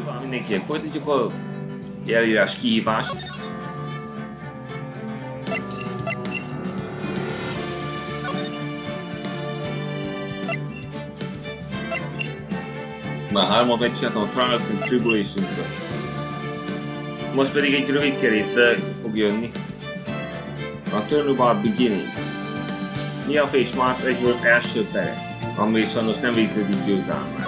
Kívánok mindenkinek folytatjuk a jelírás kihívást. Már hárman megcsináltam a Trials and tribulations -ből. Most pedig egy rövid kerészre fog jönni. A Turnabout Beginnings. Mi a és más egy volt első pere, ami sajnos nem végződik győzelmmel.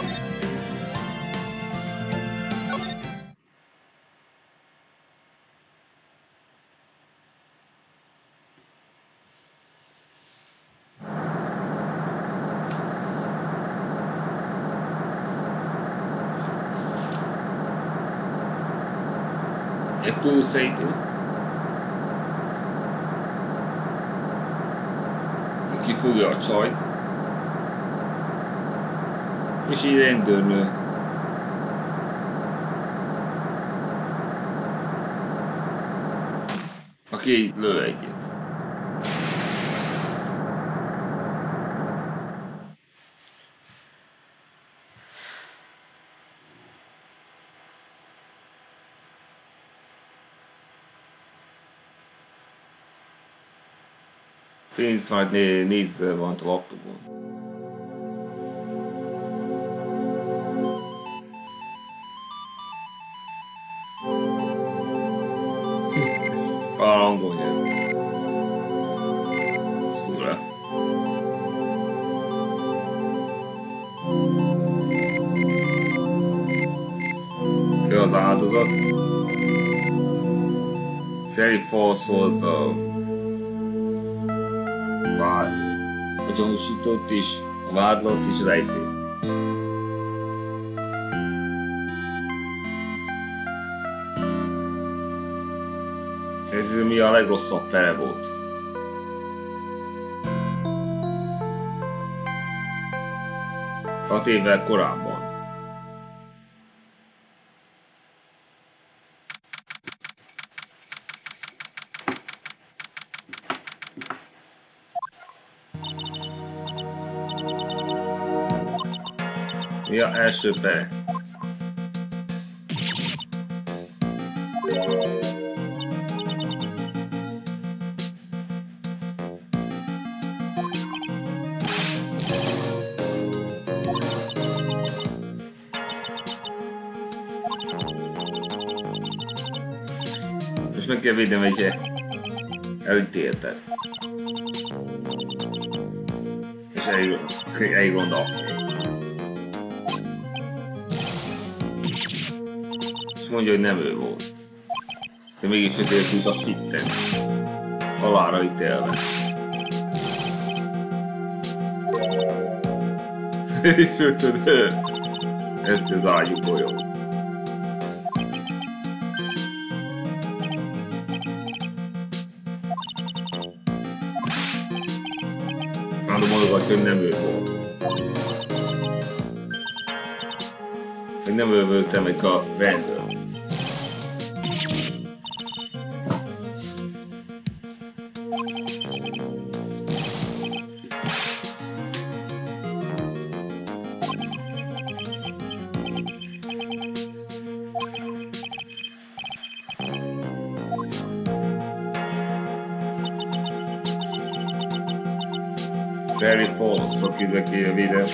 Így rendőrnő. Aki lő egyet. Pénz majd né nézze van a laptopon. Volt a vád, a gyanúsított is, a vádlott is rejtét. Ez mi a legrosszabb pere volt. Hat évvel korábban. Ja, első be. Most meg kell védeni egy elítéltet. És elgondolni. Mondja, hogy nem ő volt. De mégis ezért jut a sitten. Halára ítélve. És ő tudod, ez az ágyú golyó. Mondom, mondogatja, hogy nem ő volt. Hogy nem ő volt, a rendőr. Aki a videó.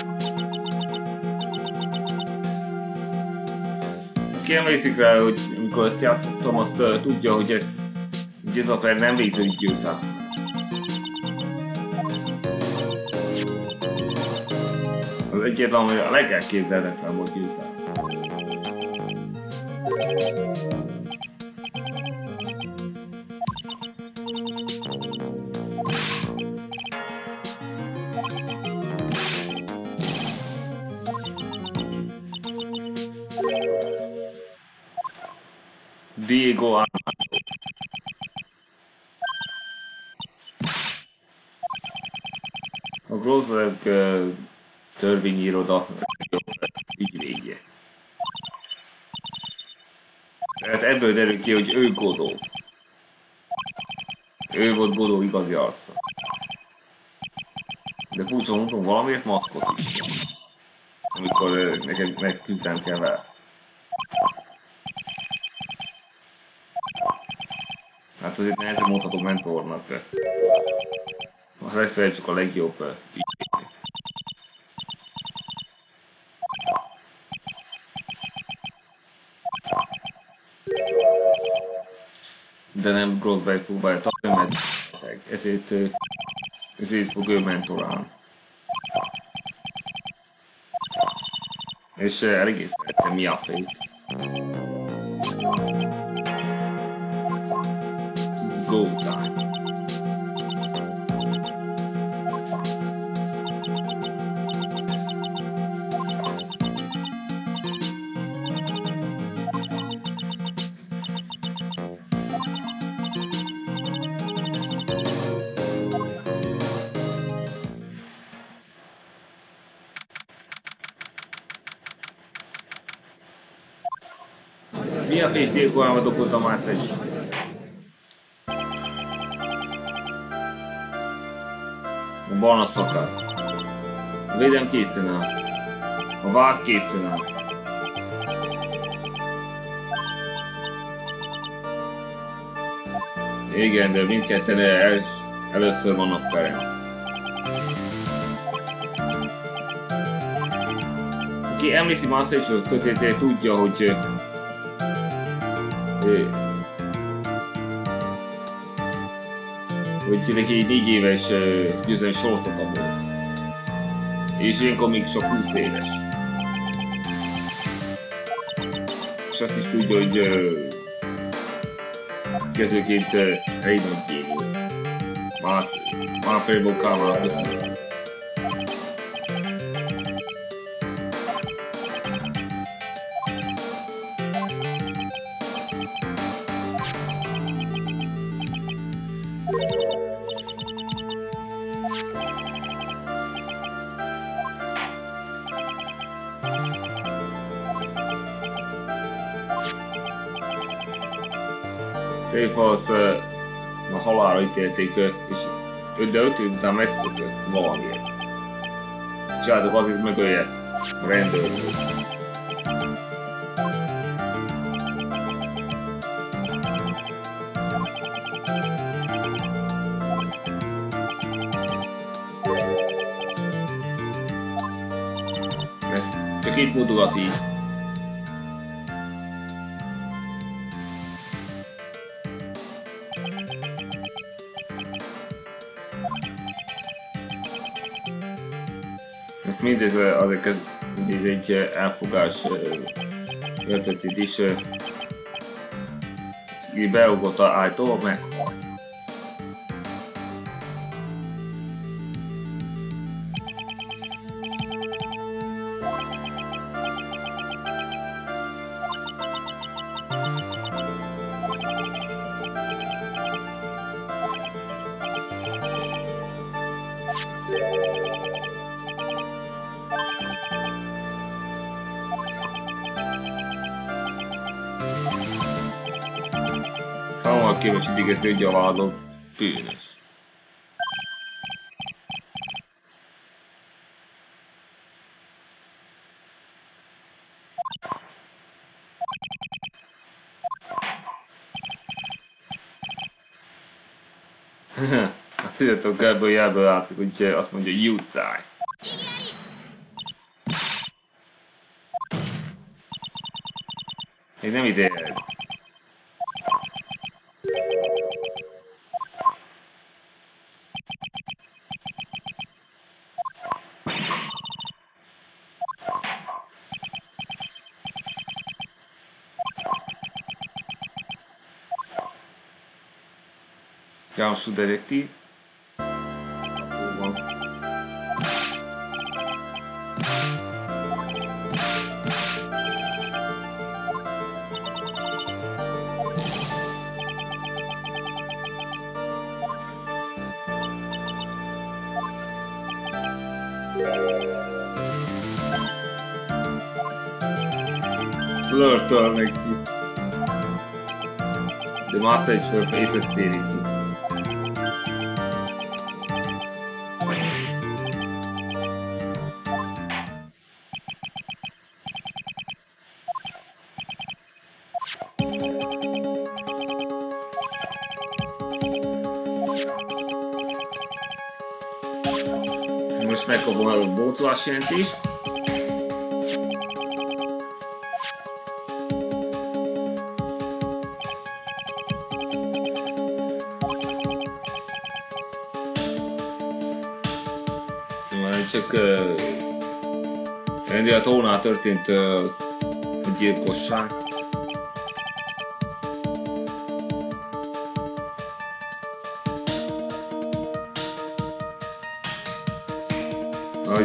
Aki emlékszik rá, hogy amikor ezt játszottam, azt uh, tudja, hogy ez, per nem végződik győzel. Az egyetlen, hogy a legelképzelhetetlen volt győzel. derül ki, hogy ő Godó. Ő volt Godó igazi arca. De furcsa mondtunk valamiért maszkot is. Amikor nekem megküzdenem kell vele. Hát azért nehezen mondható mentornak. Már legfeljebb csak a legjobb Fog be, mert ezért, ezért fog ő mentorálni. És eléggé szerettem mi a fét. Let's go time. Com a arma do Tomás aí. A bal szakad. A védelem készen áll. A vád készen áll. Igen, de mindketten el, először vannak perem. Aki emlékszik Master történetét, tudja, hogy hogy neki négy éves győzelmi sorozata volt. És ilyenkor még csak 20 éves. És azt is tudja, hogy kezdőként Raymond Genius. Más, már például köszönöm. Tréfasz a halálra ítélték, és de öt év után megszökött valamiért. És álltok azért megölje a rendőrről. Csak itt mutogat így. Mindez azért ez, egy elfogás ötletét is beugott a ajtó, meghalt. Hogy a vádlott bűnös. Tudjátok, ebből jelből látszik, hogy azt mondja, Jutszáj. Még nem ide Gancho Detetive. Flörtöl neki. De massa egy faces téríti. Bócolás jelentést. Csak a tónál történt gyilkosság.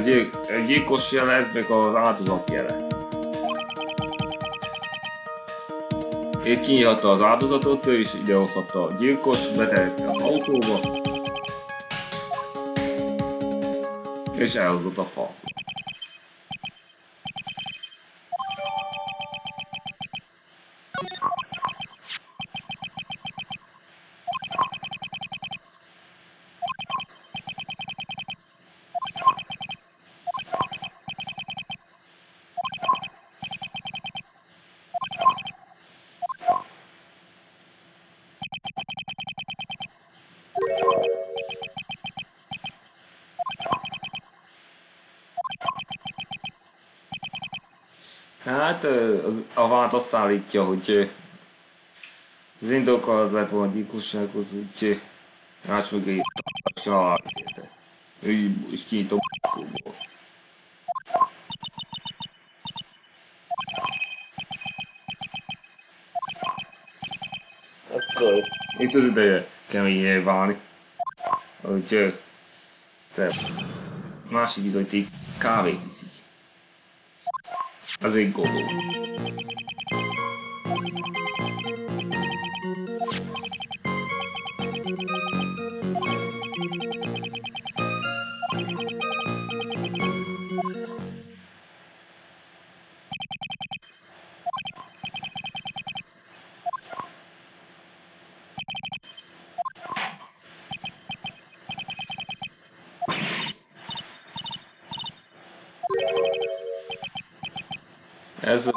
Gyilk, gyilkos jelet, meg az áldozat jele. Itt kinyithatta az áldozatot, ő is idehozhatta a gyilkos, betehetne az autóba, és elhozott a falfit. A vált azt állítja, hogy az indoka az lett volna gyilkossághoz, hogy más mögé a. Ő is kinyitom szóból. Akkor itt az ideje keményé válni. Hogy másik bizony kávét iszik. Az egy gogó.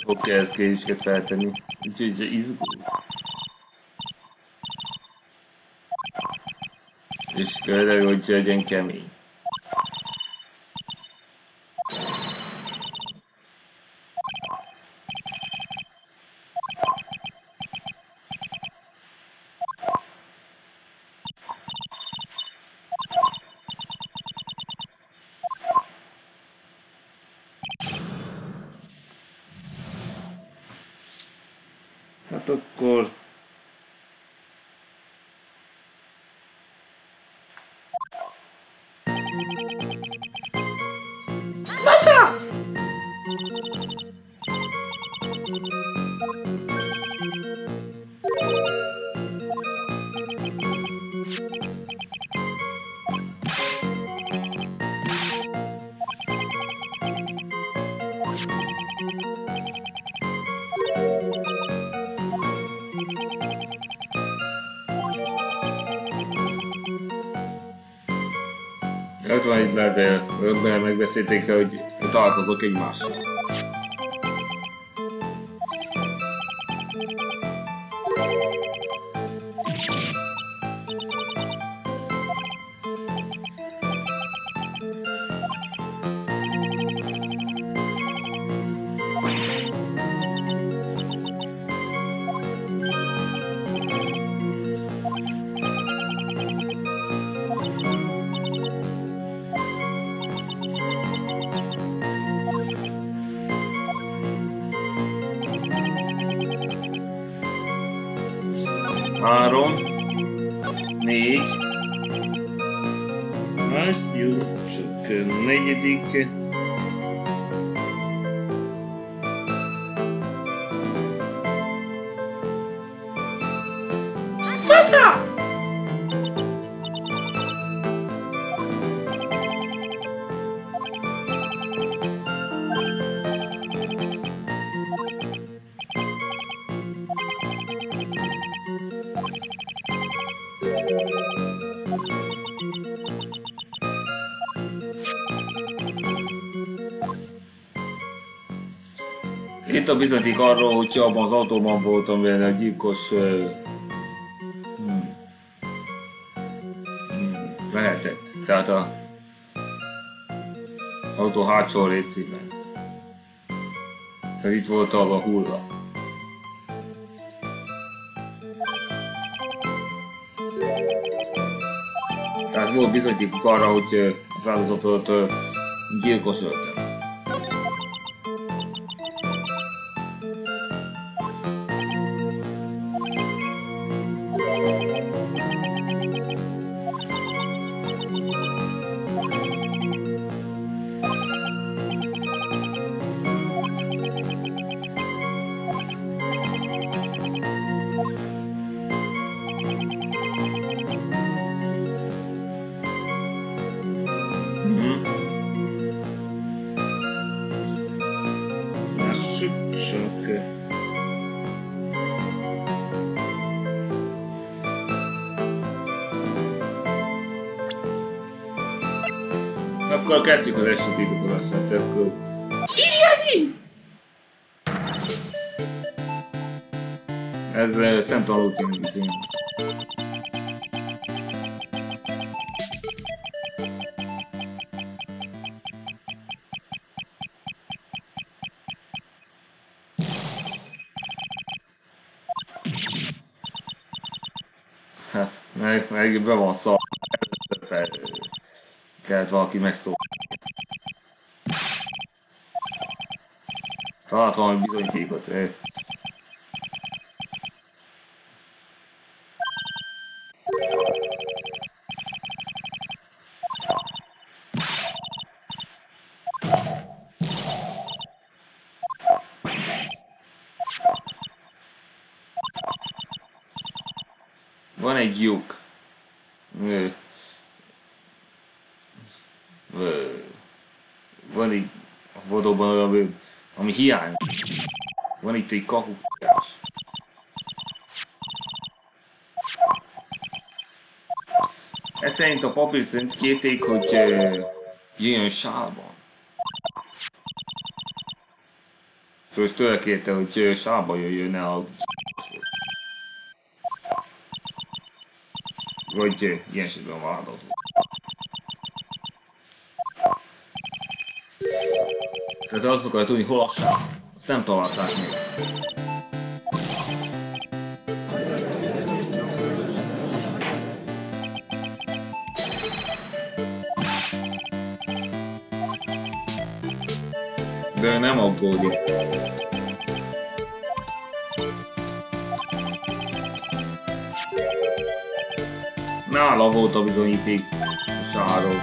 Fog kérdéseket feltenni. Úgyhogy izgul. És kell, hogy legyen kemény. Van egy levél, megbeszélték, hogy találkozok egymással. A bizonyíték arról, hogy abban az autóban voltam vele a gyilkos hmm. Hmm. lehetett. Tehát a autó hátsó részében. Ez itt volt a hulla. Tehát volt bizonyítékuk arra, hogy az áldozatot gyilkos ölte. Ez uh, szemtanuló című Hát, meg, meg be van szar. Kellett valaki megszól. Talált valami bizonyítékot. Van itt egy kakukás. Ez szerint a papír szerint kérték, hogy uh, jöjjön sálban. És tőle kérte, hogy uh, sálba jöjjön el a vagy uh, ilyen esetben vádott. Tehát azt akarja tudni, hol a sár. Azt nem találták még. De nem aggódj. Nála volt a bizonyíték a sárról.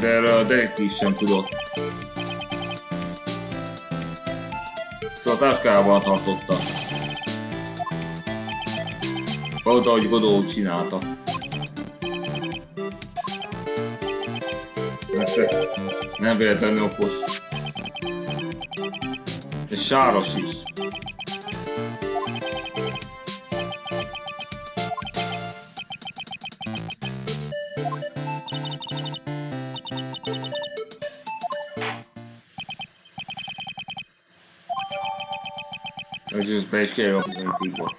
De erre a detektív sem tudott. A táskában tartotta. Valóta, hogy Godó csinálta. Persze, nem véletlenül okos. És sáros is. Ez is be is kell a bizonyítékba.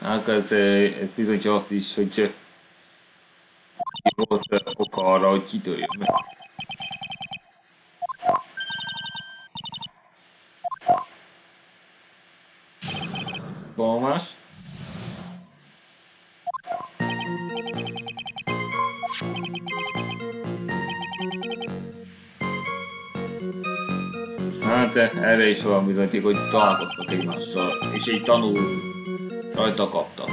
Hát ez, ez arra, hogy kitörjön meg. Van más? Hát erre is van bizonyíték, hogy találkoztak egymással, és egy tanul rajta kapta.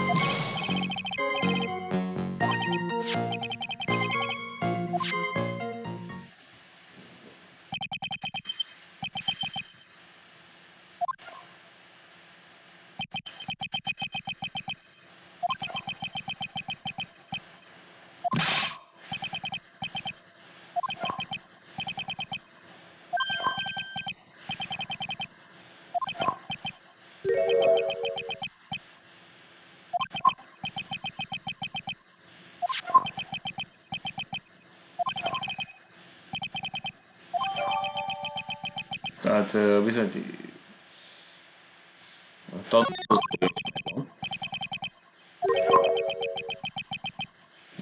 Hát viszont a tanuló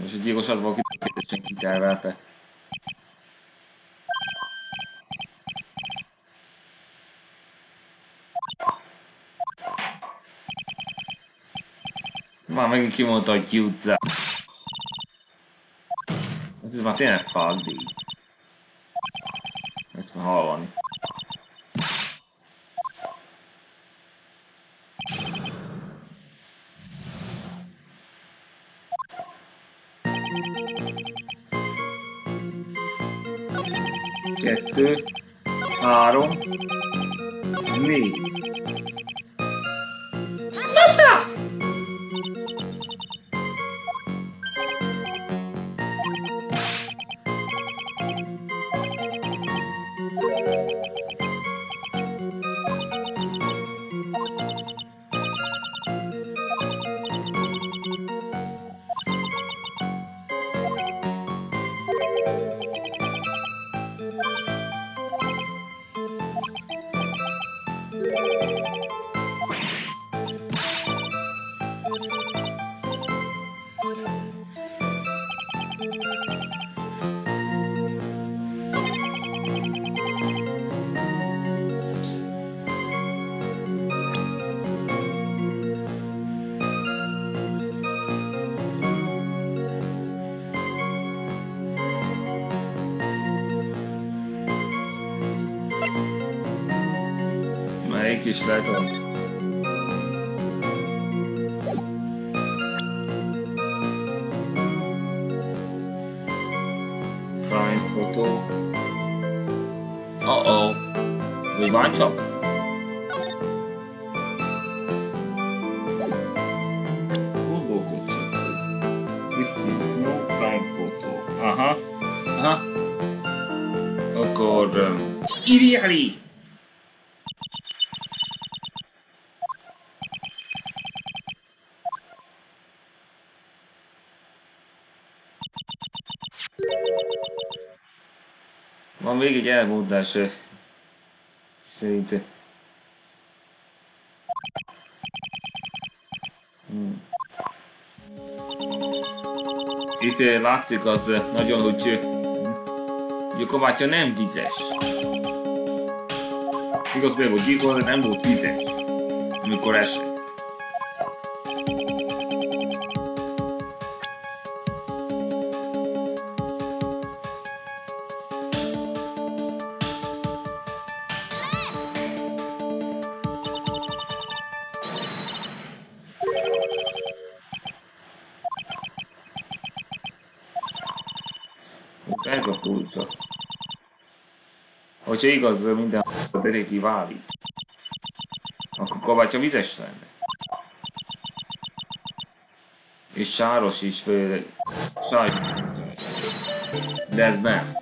és a gyilkosatból kitökéletesen kikervelte. Már megint kimondta, hogy kiutca. Ez már tényleg fagd így. Ezt már hallani. Van még egy elmondás szerintem. Hmm. Itt látszik az nagyon, hogy, hogy a kabátja nem vizes. Igaz, hogy gyilkol, nem volt vizes, amikor esett. Hogyha igaz, minden a detektív állít, akkor kabátja vizes lenne. És sáros is, főleg sáros. De ez nem.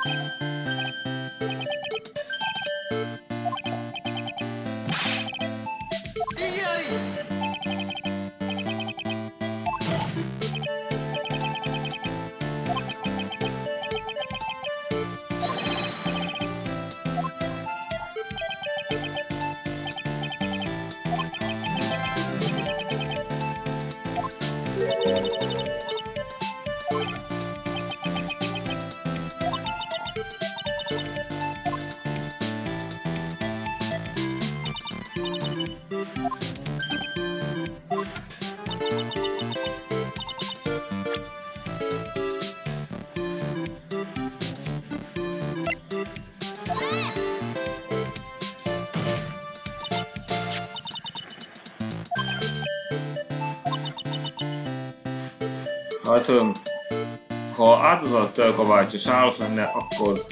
Ha áldozat kabátja sáros lenne, akkor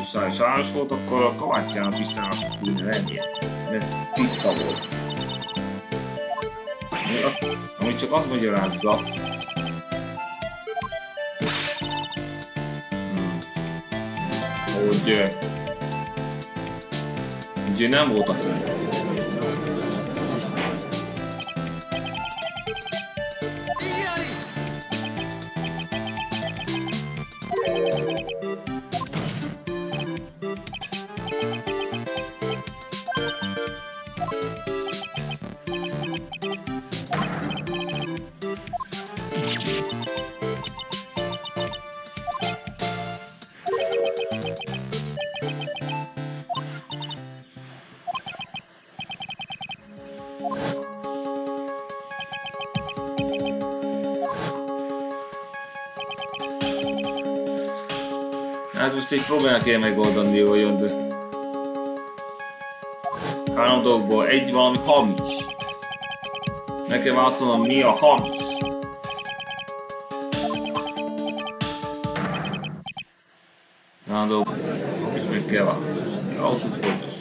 és sáros volt, akkor a kabátjának is sáros kéne mert tiszta volt. Ami, azt, ami csak azt magyarázza, hmm, hogy, hogy nem volt a fönn. Problémát kell megoldani, olyan, de... Három dolgból egy valami hamis. Nekem válaszolnom, mi a hamis. Három dolgból, hamis meg kell válaszolni. Ahhoz, hogy folytass.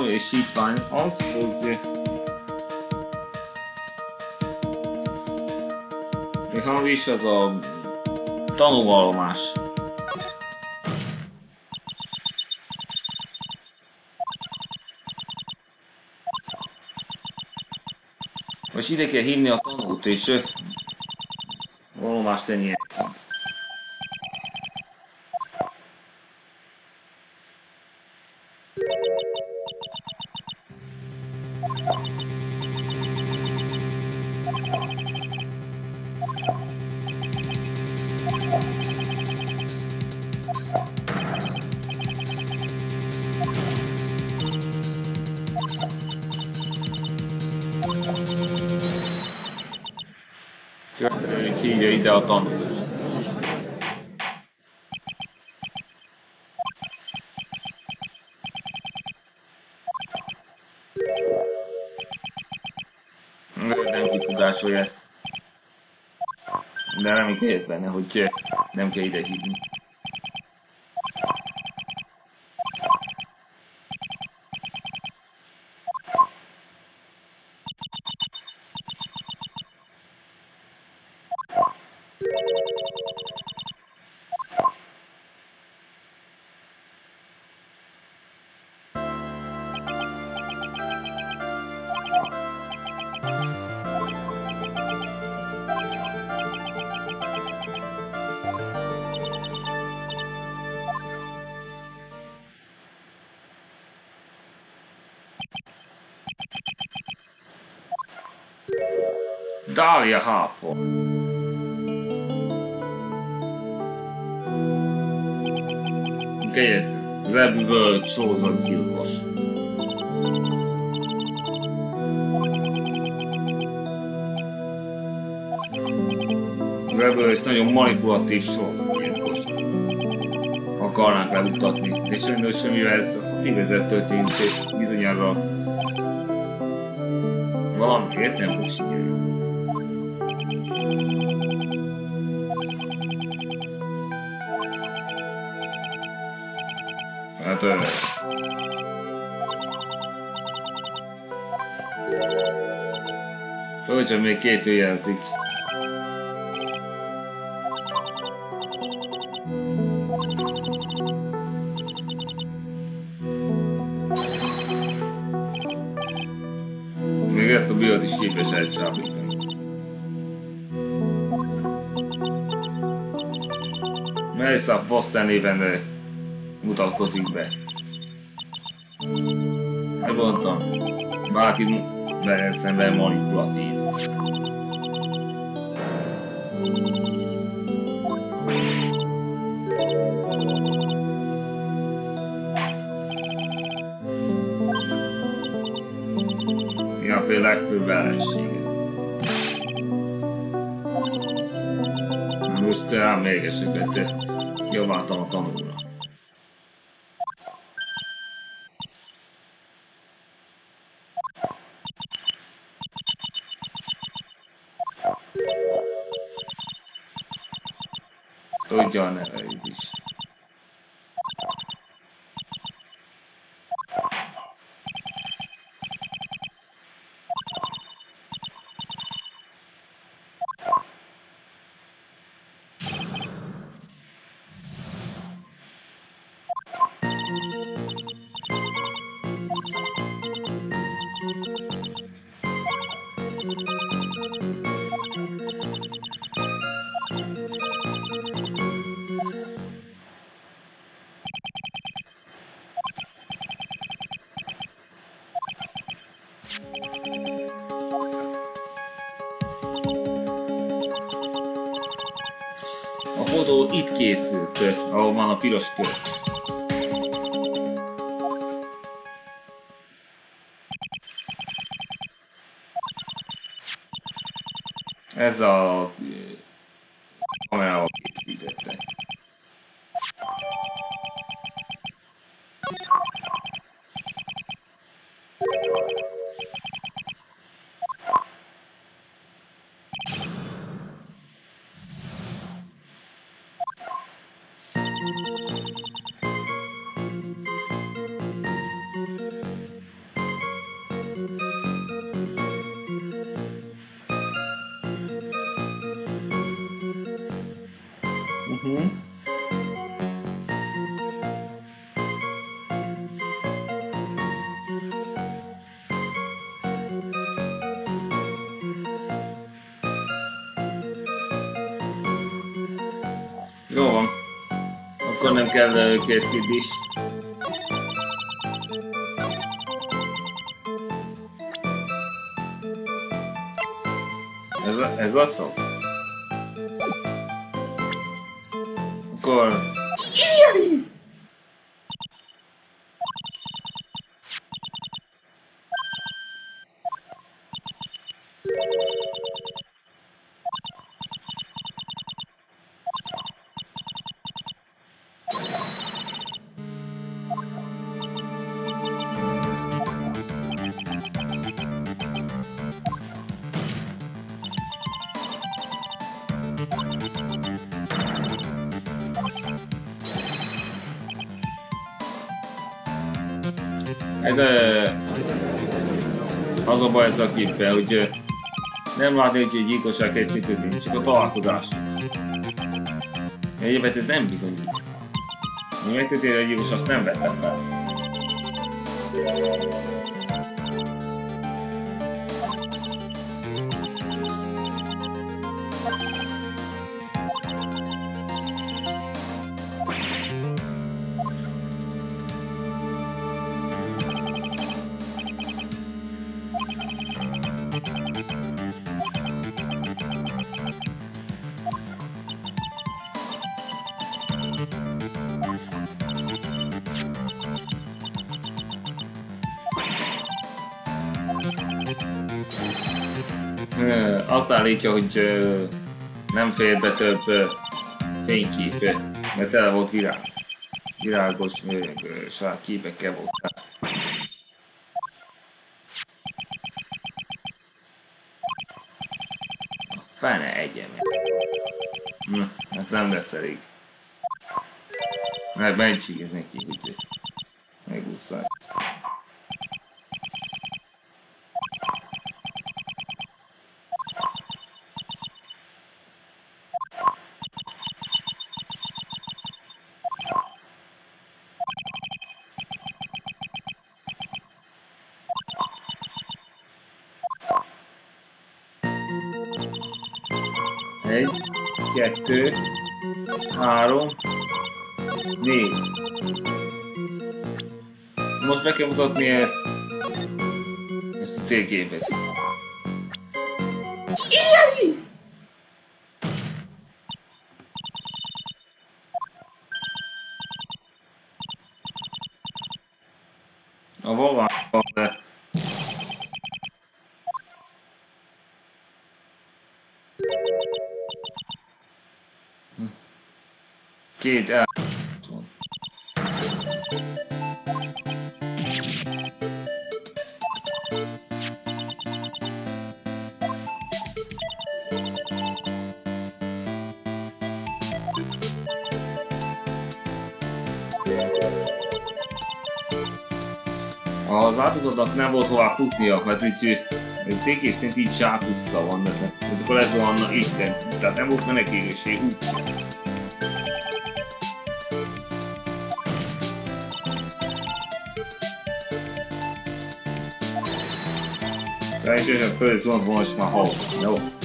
Azból a hamisítvány az, hogy mi hamis az a tanúvallomás. Most ide kell hinni a tanút, és vallomást tenni. Ezt. De nem kell benne, hogy nem kell ide hívni. Dahlia Harford. Get that word chosen gyilkos. Az ebből is nagyon manipulatív sorgyilkos. Akarnánk lemutatni, és sajnos mivel ez a ti vezetőként bizonyára valamiért nem fog. Hát... Ö... Hogy még két jelzik. Még ezt a biot is képes elcsábítani. Melissa Foster néven mutatkozik be. Megmondtam, bárki veled szemben manipulatív. Mi a fél legfőbb ellensége? Most rám még eseket kiabáltam a tanulra. Piros kör. Kell készíteni is. Ez, ez az az a baj ez a képpel, hogy nem látni, hogy egy gyilkosság készítődik, csak a találkozás. Egyébként ez nem bizonyít. Megtudja, hogy a gyilkos azt nem vette fel. Állítja, hogy nem fér be több fénykép, mert tele volt virág. Virágos képekkel volt. A fene egyen. Hm, ez nem lesz elég. Meg megcsigizni ki, úgyhogy megúszta kettő, három, négy. Most meg kell mutatni ezt, ezt a térképet. Nem volt hová futnia, mert úgy tégés szerint így zsákutca van, mert akkor ez van Isten, tehát nem volt menekülési út. Ranger föl van most már hol. Jó.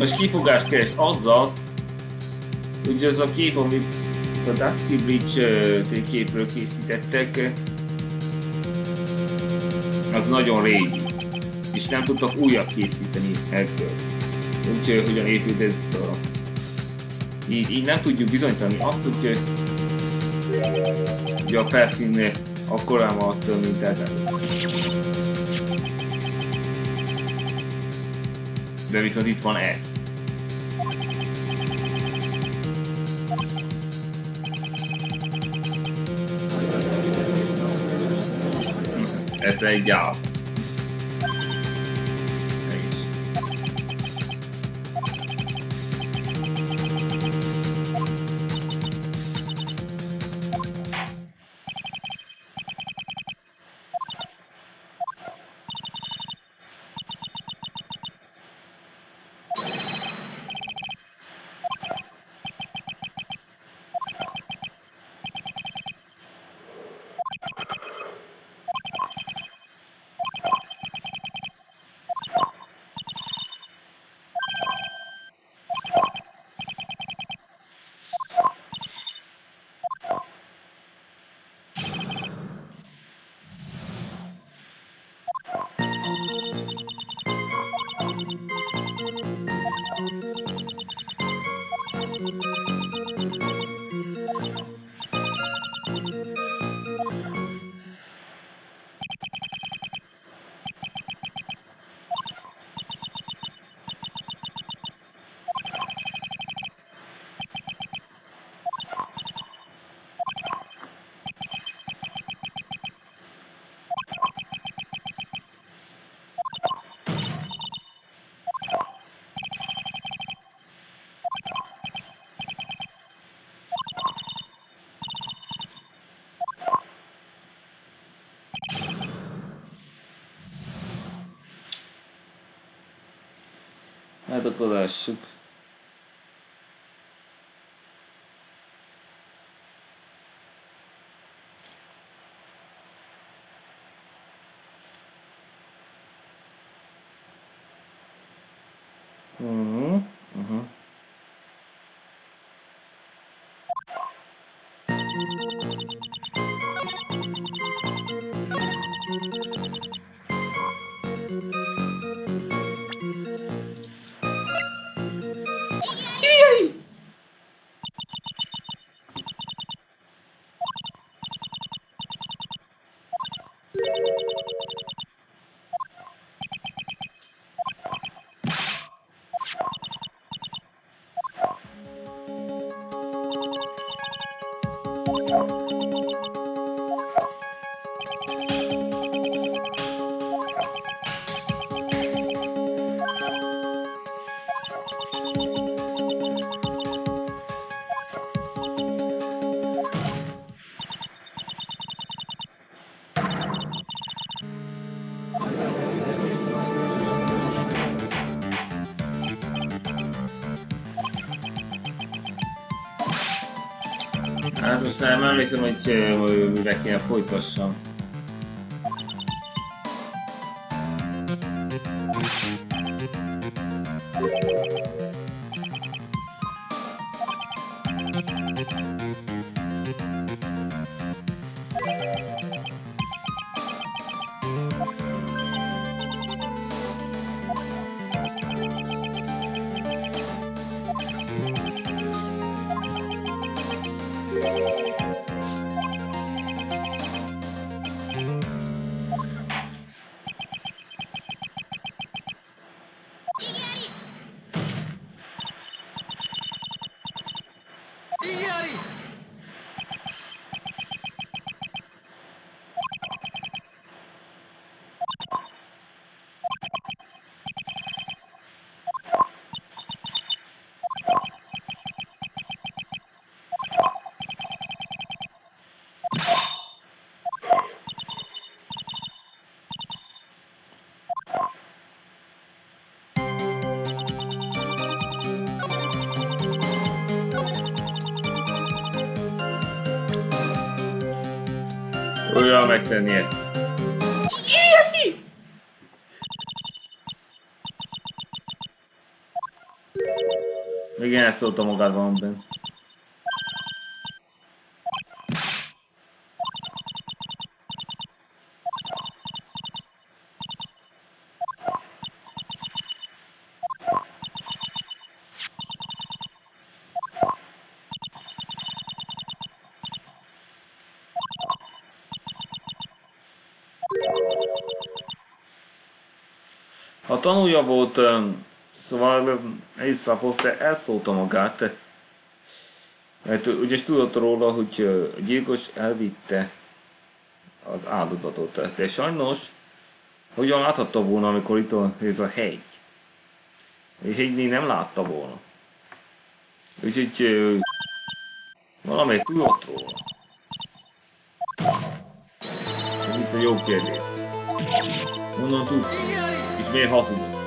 Most kifogást keres azzal, hogy az a kép, amit a Dusty Bridge térképről készítettek, az nagyon régi, és nem tudtak újat készíteni ebből. Úgyhogy hogyan épült ez a... Így, így nem tudjuk bizonyítani azt, hogy, hogy a felszín akkor attól, mint ezelőtt. De viszont itt van ez. great job. Ezt egy gyár. Hát akkor lássuk. nem emlékszem, hogy mivel kéne folytassam. Megtenni ezt. Igen, ezt szóltam magában benne. A tanulja volt, szóval Foster elszólta magát, mert ugye tudott róla, hogy a gyilkos elvitte az áldozatot. De sajnos, hogyan láthatta volna, amikor itt ez a hegy? És így nem látta volna. Úgyhogy valamelyik tudott róla. Ez itt a jó kérdés. Honnan tudta? És miért hazudott?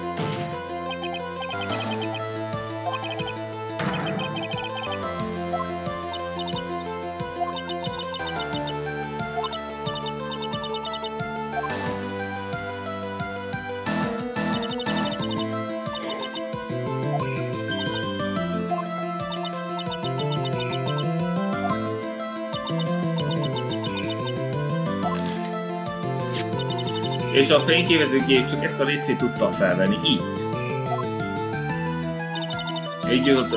És a fényképezőgép csak ezt a részét tudta felvenni. Így jutott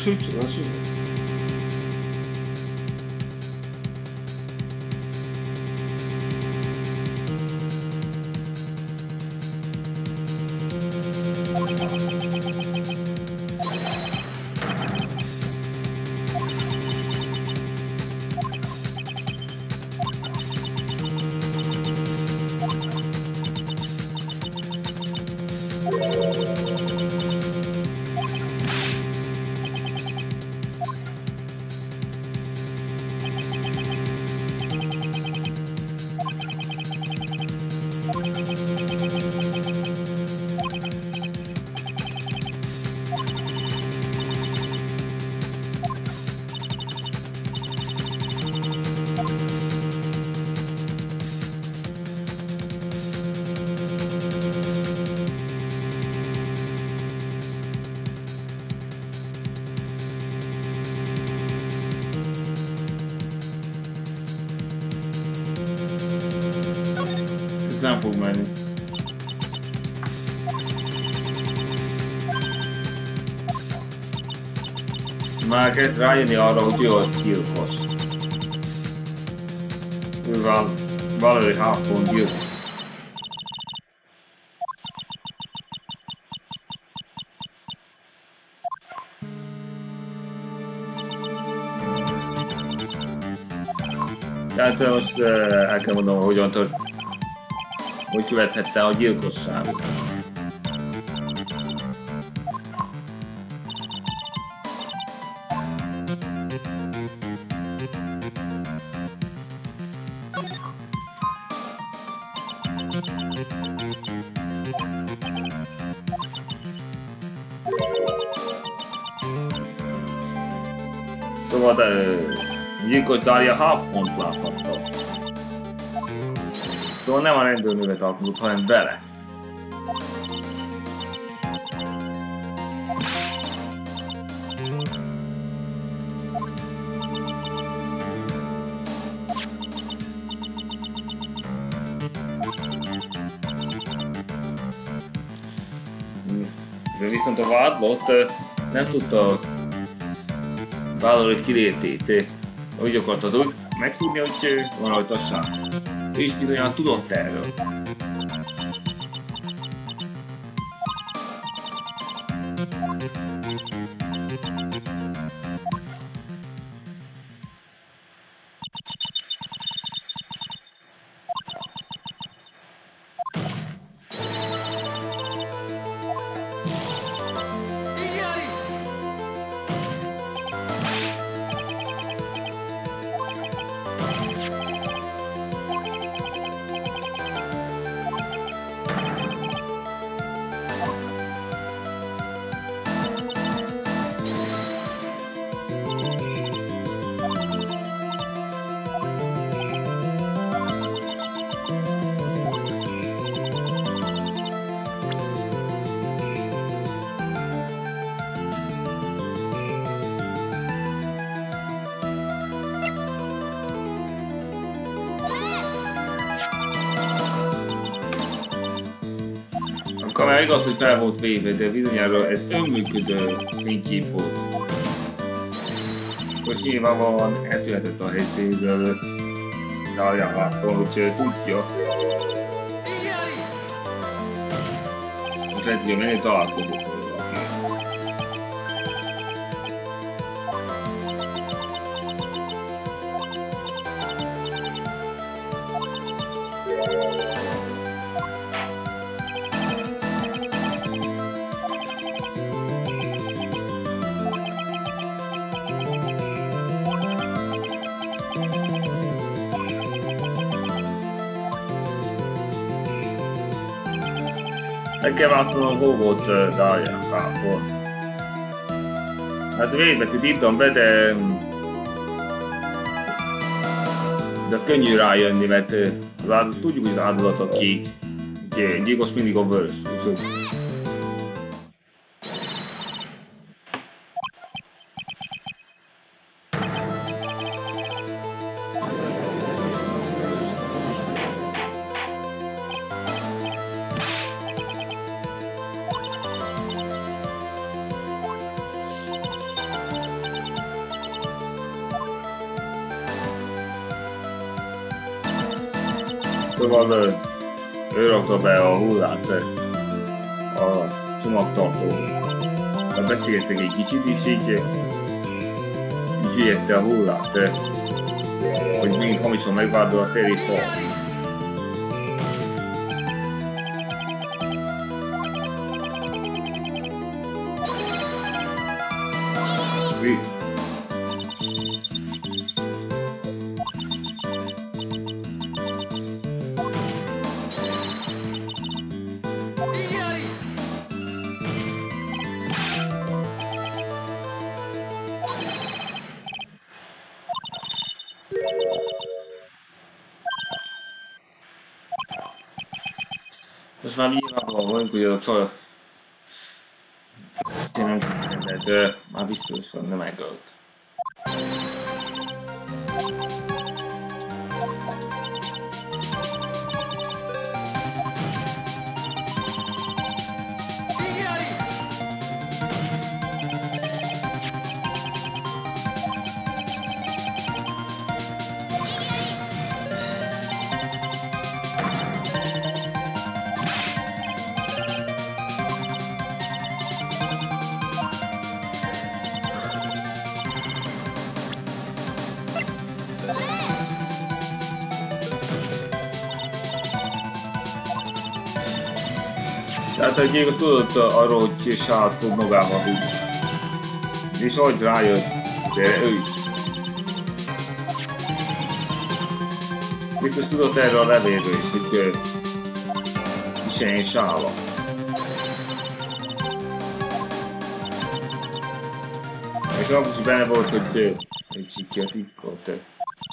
集中何し lássuk. fog menni. Már kezd rájönni arra, hogy ő a gyilkos. Ő van valami hápon gyilkos. Tehát most el kell mondanom, hogyan tört, hogy követhette a gyilkosságot. Szóval gyilkos Daria half pont láthatta. Szóval nem a rendőrnővet alkotott, hanem vele. De viszont a vádlott nem tudta vállalni kilétét. Úgy akartad úgy megtudni, hogy van rajta sár. Ő is bizonyan tudott igaz, hogy fel volt véve, de bizonyára ez önműködő fénykép volt. Most nyilvánvalóan eltűnhetett a helyszínből, Dáliától, hogy tudja. Most lehet, hogy menni találkozik. Meg volt uh, Dália Pápor. Hát végbetűt írtam be, de... De az könnyű rájönni, mert az tudjuk, hogy az áldozat a kék. Gyilkos mindig a vörös, úgyhogy... és így így ijette a hullát, hogy még hamisan megvádol a Terry csaj tényleg de már biztosan nem megölt. A gyilkos tudott arról, hogy sát fog magával húzni. És ahogy rájött, de ő is. Biztos tudott erről a levélről is, hogy viseljen sála. És abban is benne volt, hogy egy sikja titkolt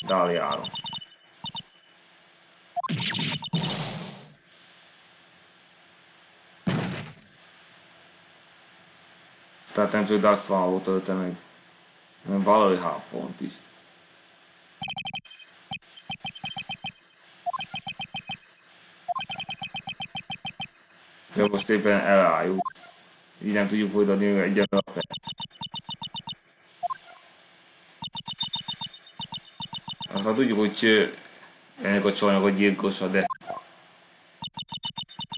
Dáliára. Tehát nem csak Darth Vader ölte meg, hanem valahogy Halfont is. Ja, most éppen elájult. Így nem tudjuk folytatni egy a Aztán tudjuk, hogy ennek a csajnak a gyilkosa, de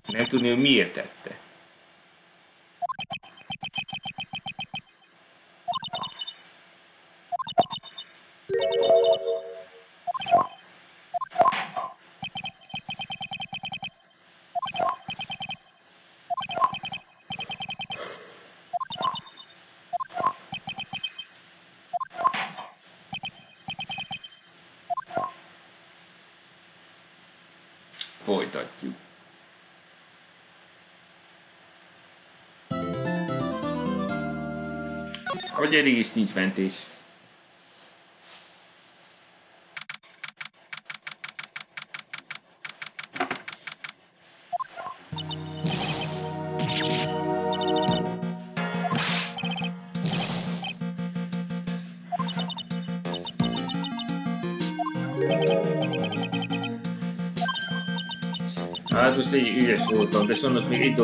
nem tudni, hogy miért tette. Hogy eddig is nincs mentés. Hát most egy ügyes voltam, de sajnos még egy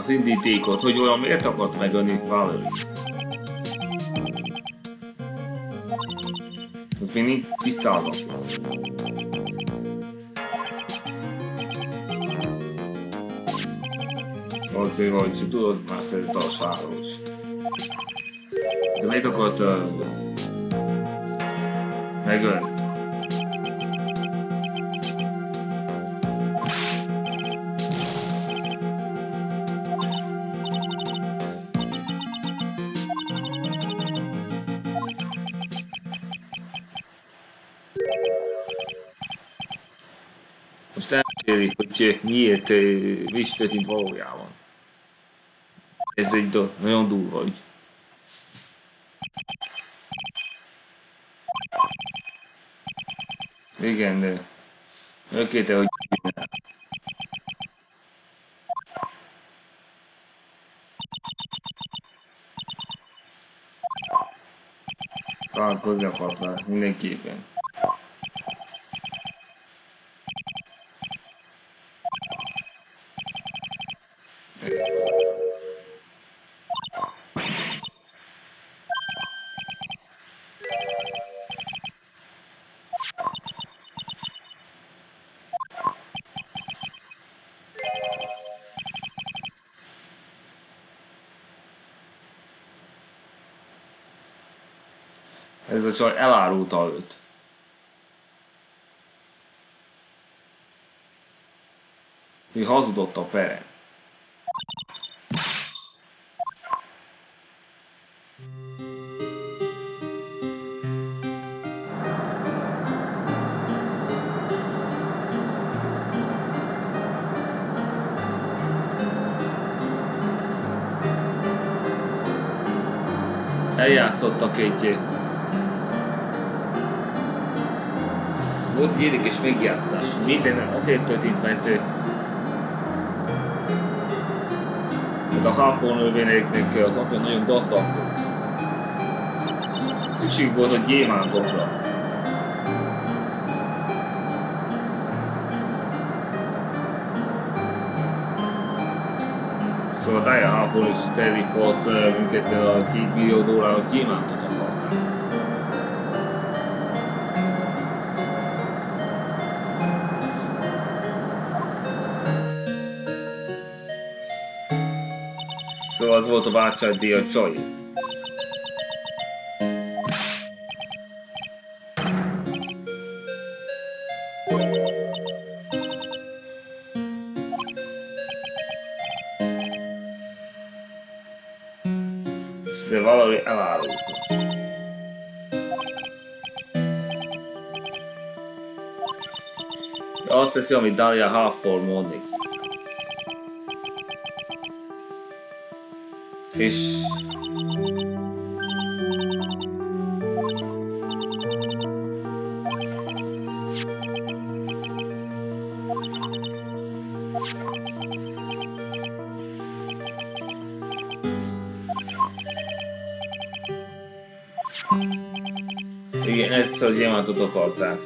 Az indítékot, hogy olyan miért akart megölni Valerie. Az még tisztázatlan. Valószínűleg, hogy tudod, már szerint a sáros. De miért akart uh, megölni? Hogy miért, mi is történt valójában. Ez egy do, nagyon durva ügy. Igen, de ökéte, hogy találkozni akart vele, mindenképpen. A csaj elárulta őt. Mi hazudott a peren. Eljátszottak egy volt egy érdekes megjátszás. Minden azért történt, mert mert a háfonővéneknek az apja nagyon gazdag volt. Szükség volt a gyémántokra. Szóval Daya Háfon is Terry Foss minket a 2 millió dollár gyémántot az volt a váltságdíja, csaj. De valami elárult. Azt teszi, amit Dalia half mond neki. És... Igen, ezt a gyémántot akarták.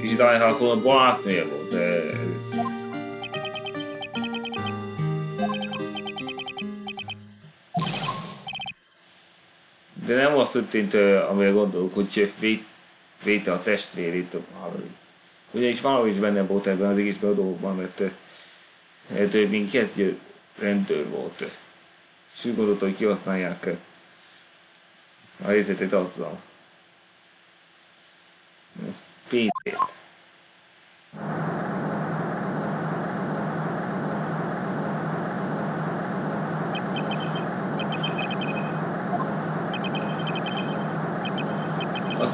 És Die Hard a barátnője volt, történt, amire gondolok, hogy véte a testvérét. Ugyanis valahogy is benne volt ebben az egészben a dolgokban, mert több mint kezdő rendőr volt. És úgy gondolta, hogy kihasználják a helyzetet azzal. Pénzért.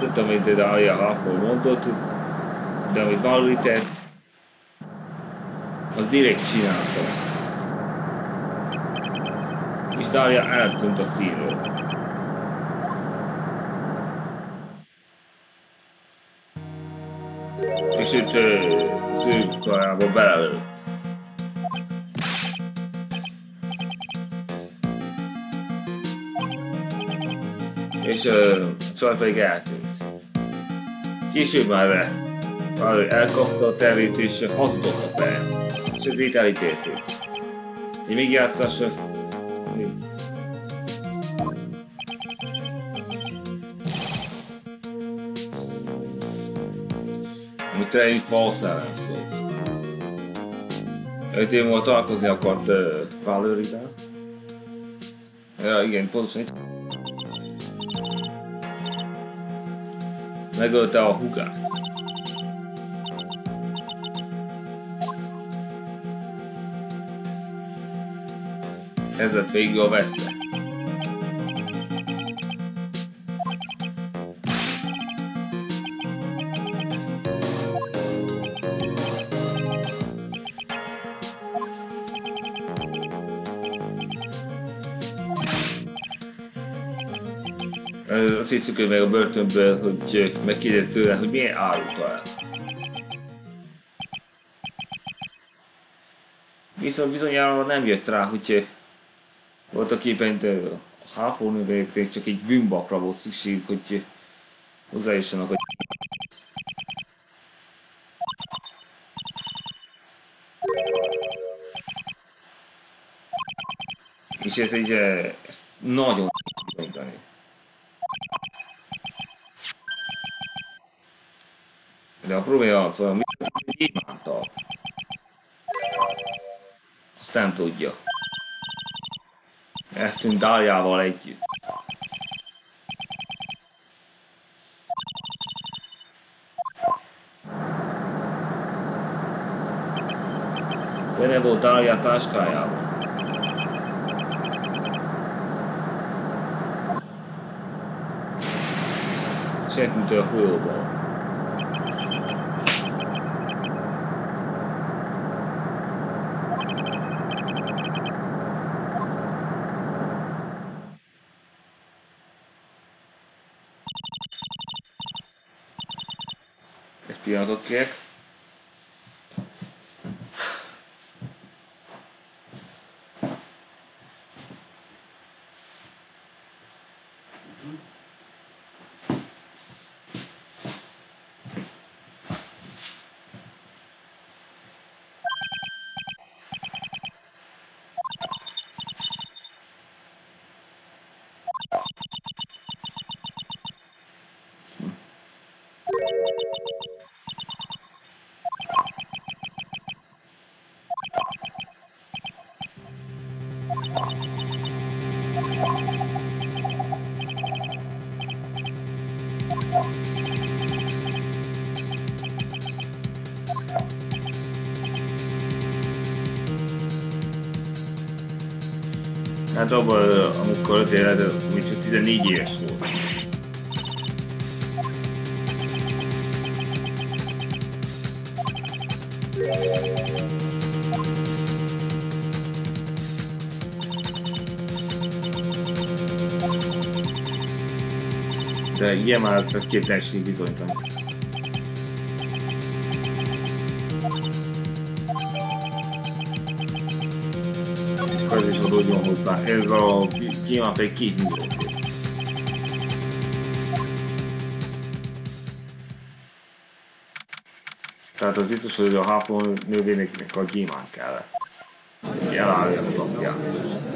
Azt tudtam, hogy de Alja Halford mondott, de amit Valori tett, az direkt csinálta. És Dalia eltűnt a színről. És itt szűk kajába belelőtt. És uh, csaj pedig eltűnt. Később már elkapta a tervét és hazudott be. És ezért elítélték. Én még játszása egy falszál szólt. Öt év múlva találkozni akart uh, Valerie-vel. Ja, igen, pontosan itt. Megölte a hugát. Ez lett végül a veszte. Hogy meg a börtönből, hogy megkérdezi tőle, hogy milyen árut talál. Viszont bizonyára nem jött rá, hogy voltak éppen a háfónőveknek csak egy bűnbakra volt szükség, hogy hozzájussanak a És ez egy ez nagyon bizonyítani. A probléma az, hogy mit gyémántal. Azt nem tudja. Eltűnt Dáljával együtt. Benne volt Dália táskájában. Sentint a folyóban. cuando quiera Hát abban, amikor öt élet, még csak 14 éves volt. De ilyen már csak képtelenség bizonytalan. Is adódjon hozzá. Ez a gyémánt egy két. Tehát az biztos, hogy a hápon nővének a gyémánt kellett. Elállja a napját.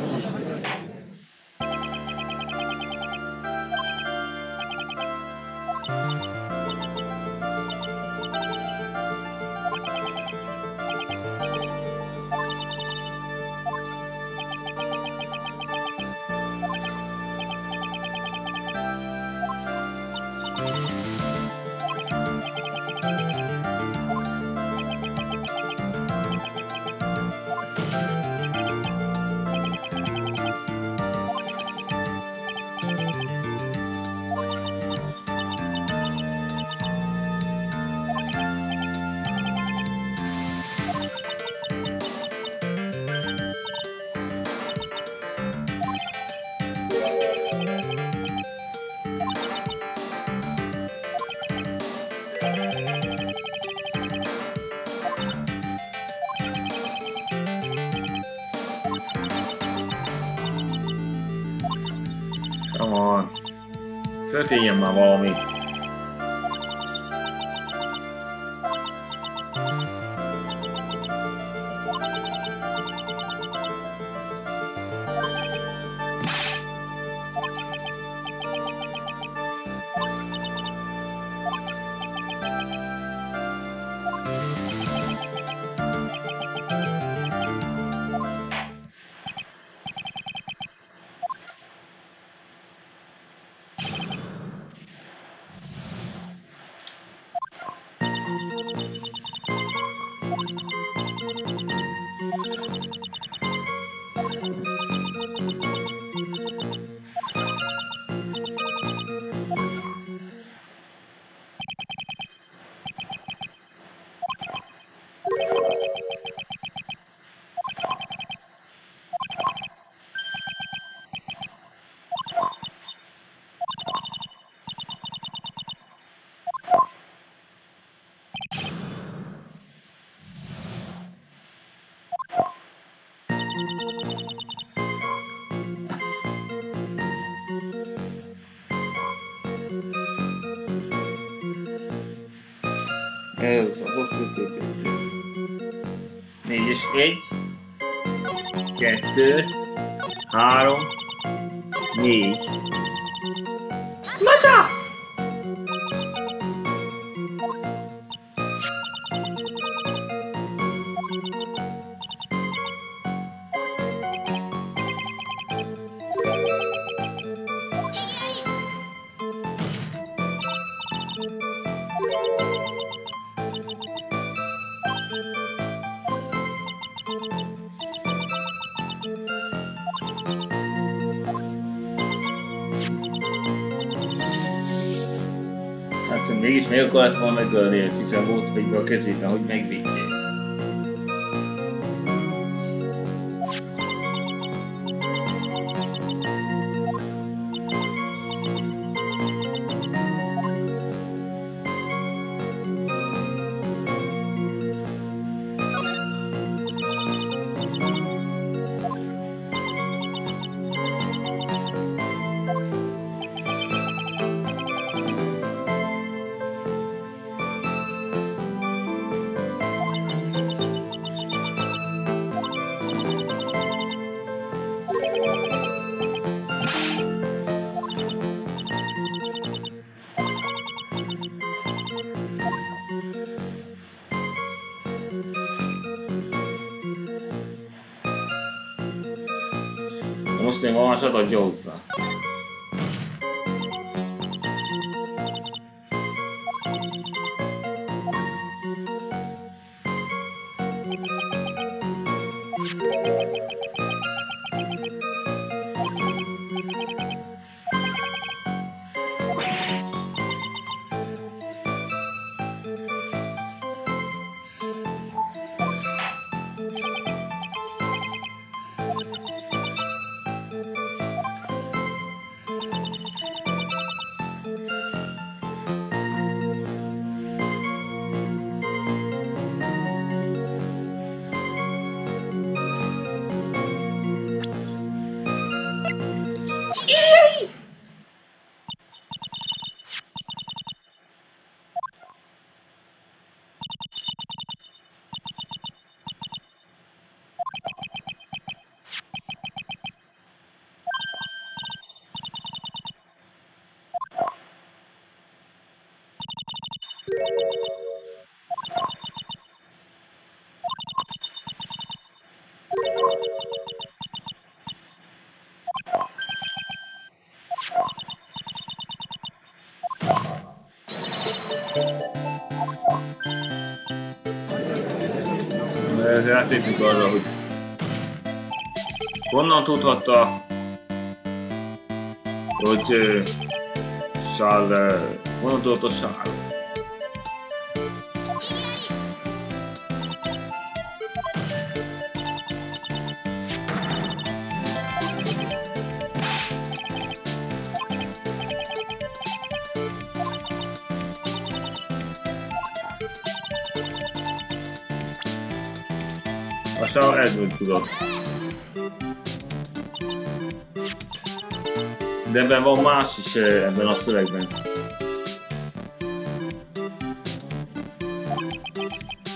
Meg akart volna megölni, hiszen volt a kezében, hogy megvédjék. Rất. Rátépünk arra, hogy honnan tudhatta, hogy Charles, honnan tudhatta Charles? Lassan Edmund tudod. De ebben van más is eh, ebben a szövegben.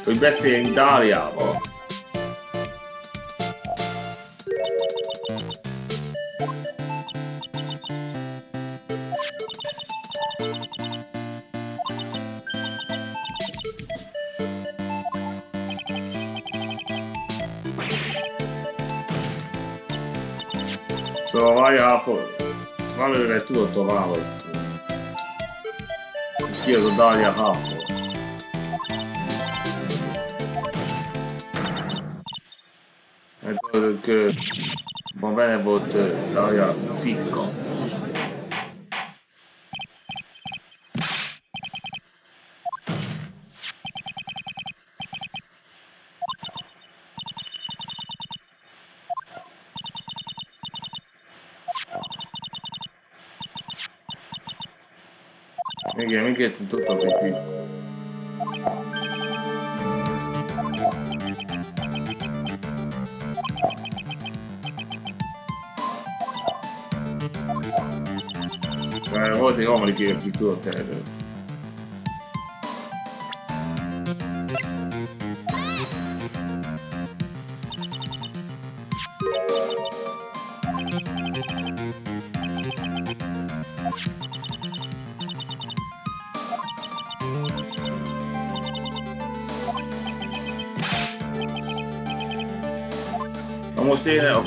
Hogy beszéljünk Dáliával. Valőre tudott a választ. Ki az a Dalia Harper? Hát van benne volt Dalia titka. Igen, mindketten tudtok, hogy itt. Volt egy harmadik év,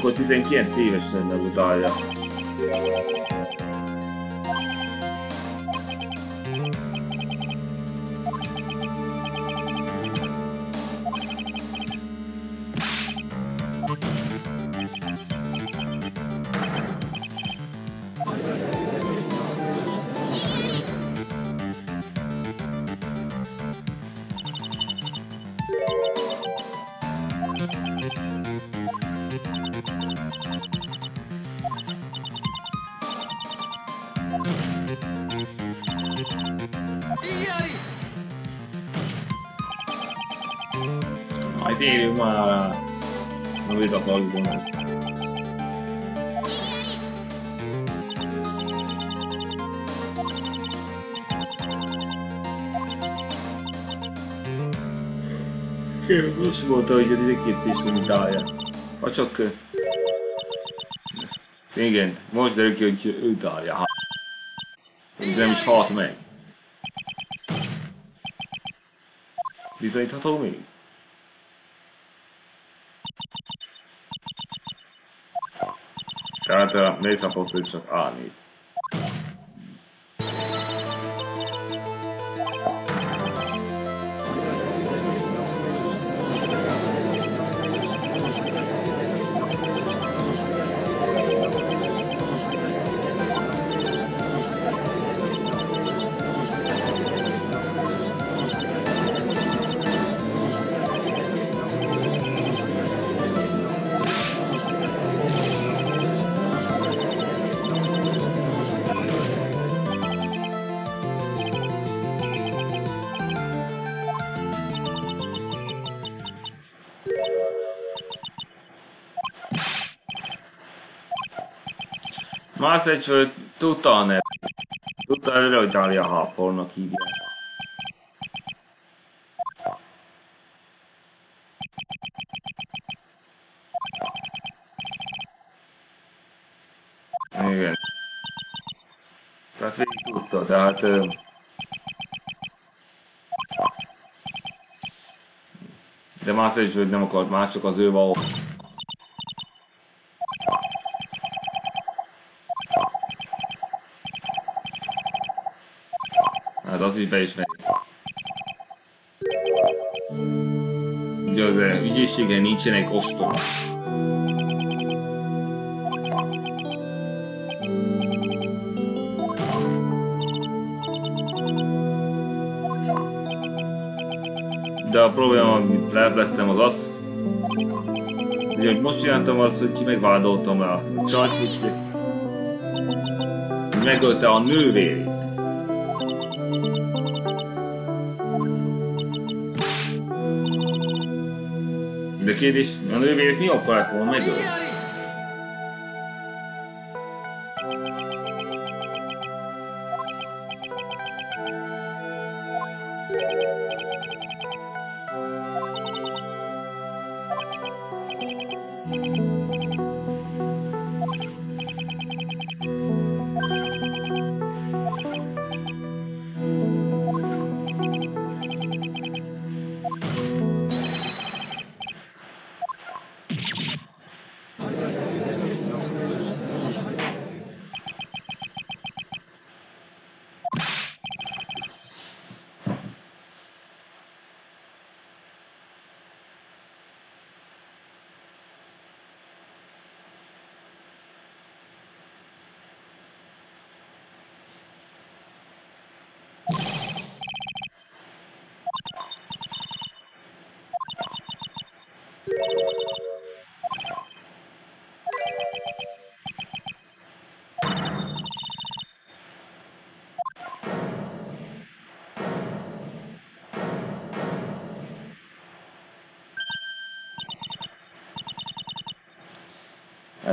akkor 19 éves lenne az utalja. Mondta, hogy a 12 is limitálja. Ha csak... Igen, most derül ki, hogy ő találja. Ez nem is halt meg. Bizonyítható még? Tehát a mész a csak A4. Massachusetts tudta a neve. Tudta előre, hogy Dalia Halfordnak hívják. Igen. Tehát végig tudta, tehát... De Massachusetts nem akart más, csak az ő való. Is beismerik. Ugye az ügyészsége nincsenek ostoba. De a probléma, amit lepleztem, az az, hogy most csináltam az, hogy ki megvádoltam a csajt, megölte a nővérét. De kérdés, a nővérek mi akart volna megölni?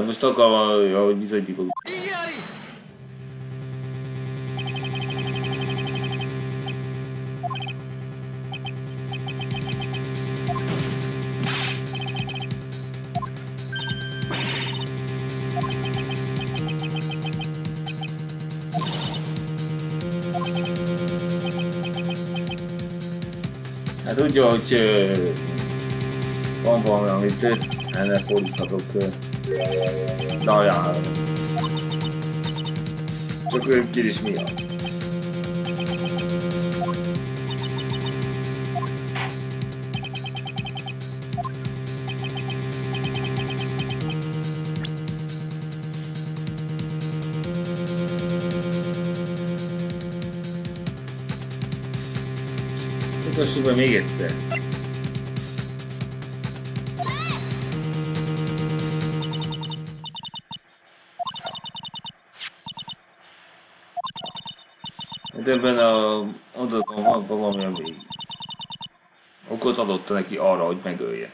Most akar, hogy bizonyítékot. Hát tudja, hogy van valami, amit ennek fordíthatok Ja. Csak kérdés mi az? Mutassuk be még egyszer. Adott neki arra, hogy megölje.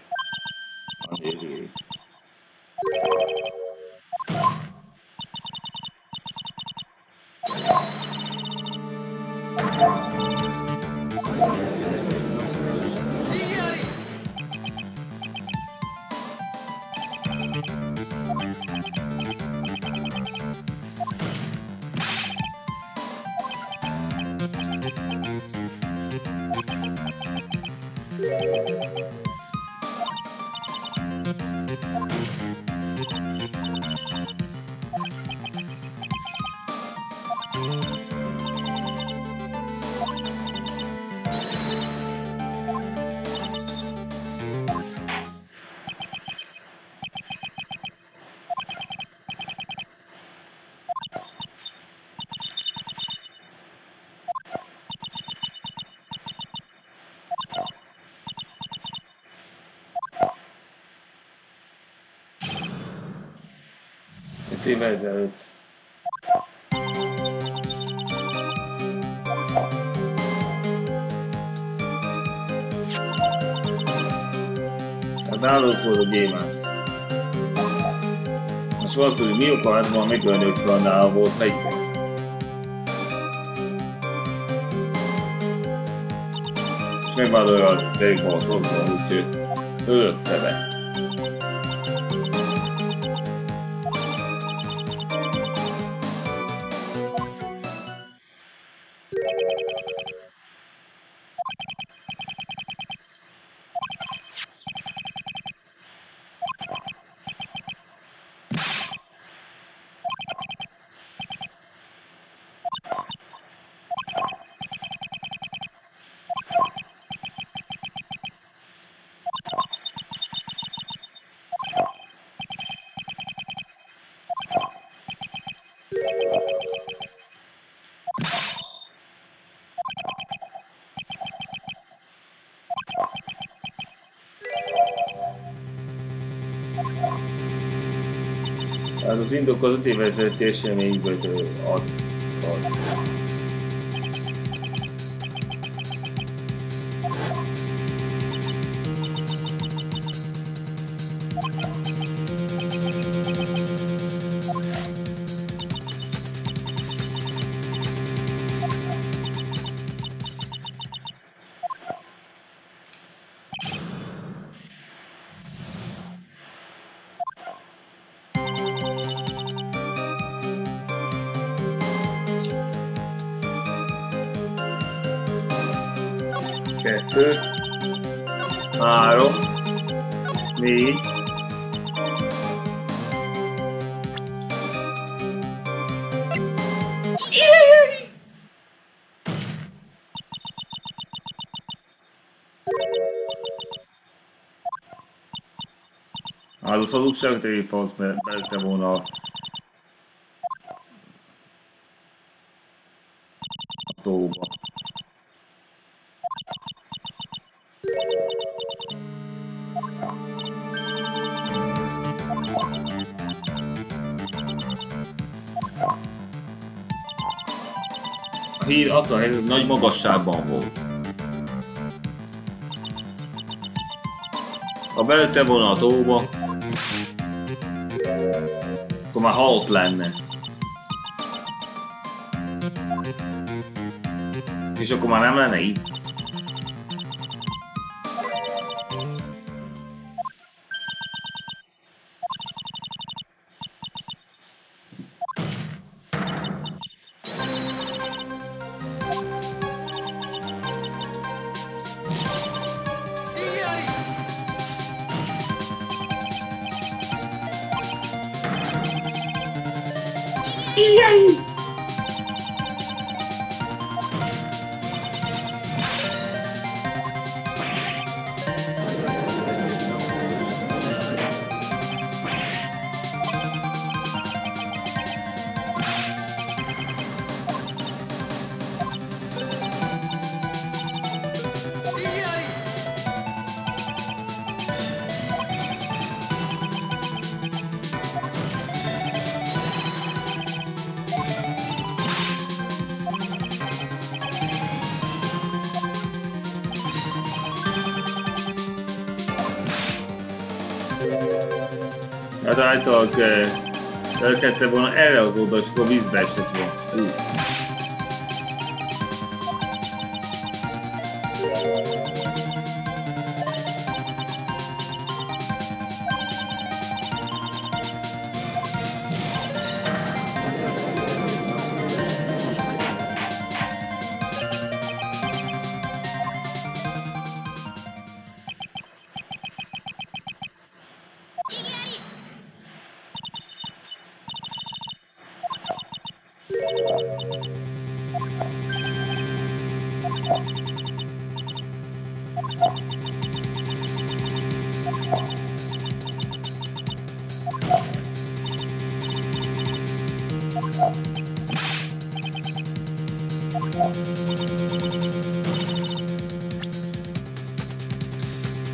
Évvel ezelőtt. Náluk volt a gyémánt. A És az, hogy van volt 40. És már olyan végig van szorban, úgyhogy ölötte be. Az indokolt vezető eseményből ad, ad. Az hazugság tréfasz belte volna a Az a helyzet, nagy magasságban volt. Ha belőtte volna a tóba, már halott lenne. És akkor már nem lenne itt. Állítólag elkezdte volna erre az oldal, és akkor vízbe esett volna.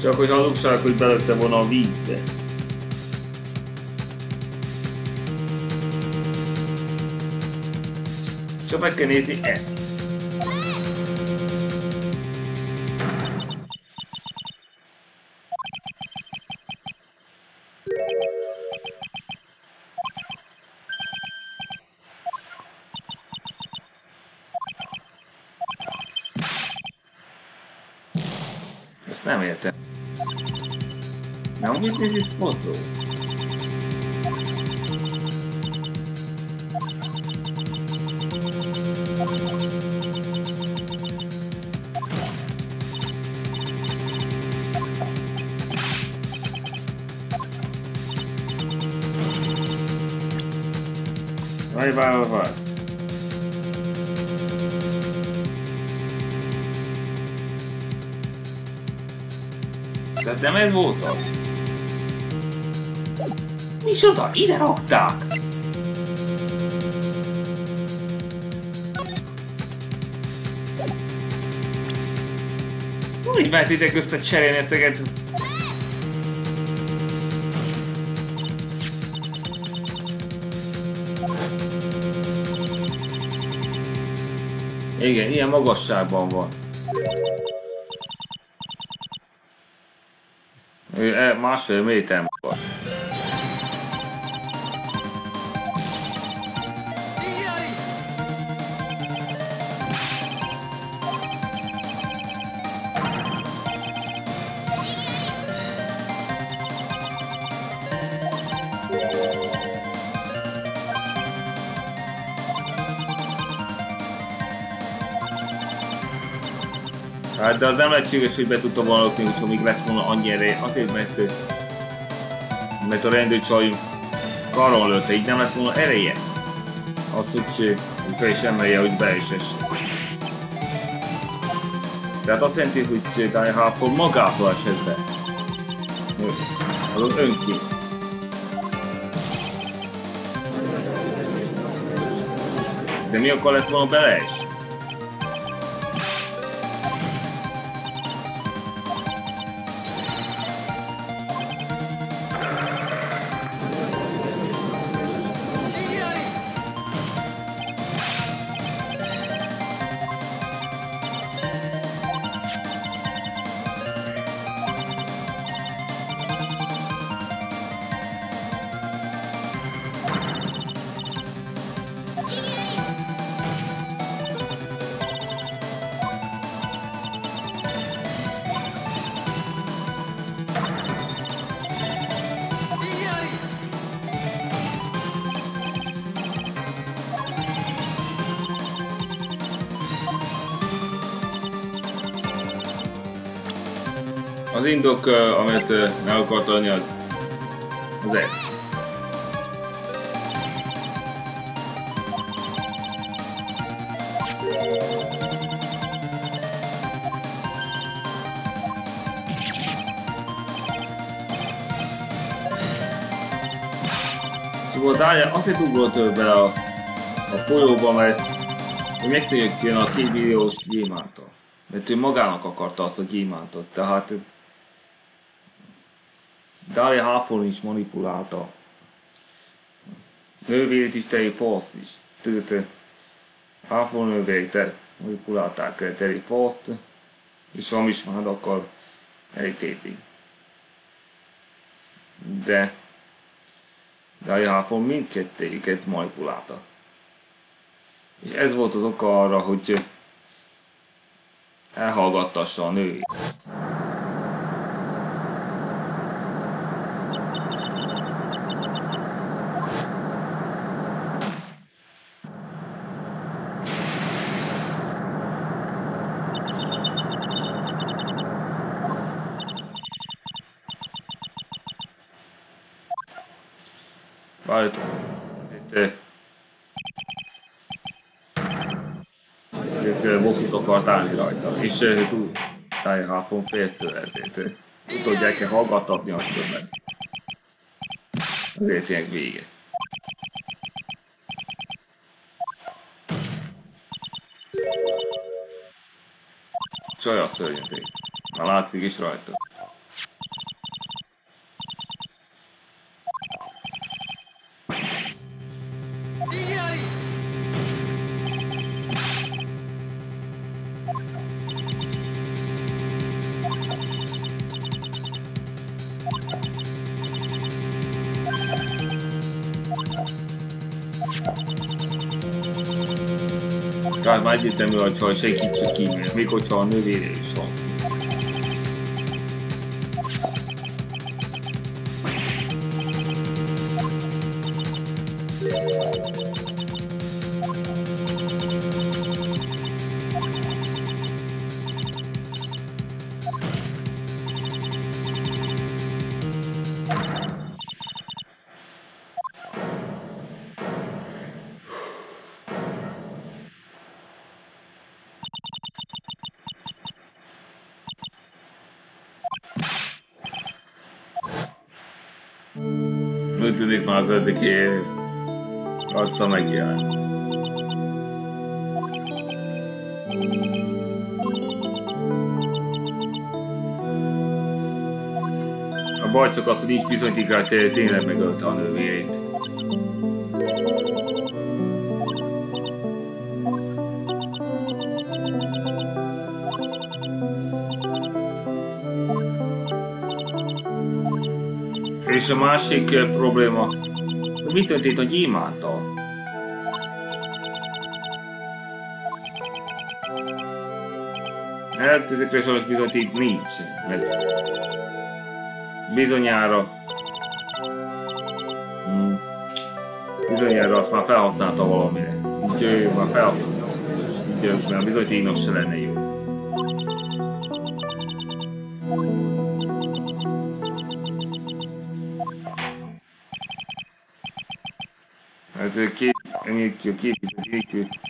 Csak hogy hazugság, hogy belőtte volna a vízbe. Csak meg kell nézni. Ezt This photo. Vai, vai, vai, nem ez volt az? Micsoda? Ide rakták! Hogy mehetitek összecserélni ezeket? Igen, ilyen magasságban van. Ő e, másfél méter de az nem lehetséges, hogy be tudta volna lakni, hogyha még lett volna annyi ereje. Azért, mert, mert a rendőrcsaj karon lőtte, így nem lett volna ereje. Az, hogy fel is emelje, hogy be is es. Tehát azt jelenti, hogy Die Harper magától esett be. Az az önként. De mi akkor lett volna belees? Az indok, amit meg akart adni, az, az ez. Szóval Dália azért ugrott bele a, a folyóba, mert hogy megszűnjön a két milliós gyémántot. Mert ő magának akarta azt a gyémántot, tehát Dali Harford is manipulálta. Nővérét is Terry Foss is. Tehát Harford nővérét manipulálták Terry Foss-t, és hamis vádakkal elítélték. De Dali Harford mindkettőjüket manipulálta. És ez volt az oka arra, hogy elhallgattassa a nőjét. Várjatok. Itt... Ezért bosszút akart állni rajta. És Tájháfon féltől ezért tudják-e hallgattatni a többet. Azért ilyen vége. Csaj a szörnyeték. Már látszik is rajta. Egyetemű a csaj segítse ki, még hogyha a nővére is van. Az ötöké arca megjelent. A baj csak az, hogy nincs bizonyíték rá, hogy tényleg megölte a nővérét. És a másik eh, probléma, mi történt a gyémántal? Hát ezekre soros bizonyíték nincs, mert bizonyára hmm, bizonyára azt már felhasználta valamire. Úgyhogy már felhasználta. Úgyhogy már bizonyítéknak se lenne jó. Két, két, két bizonyíték,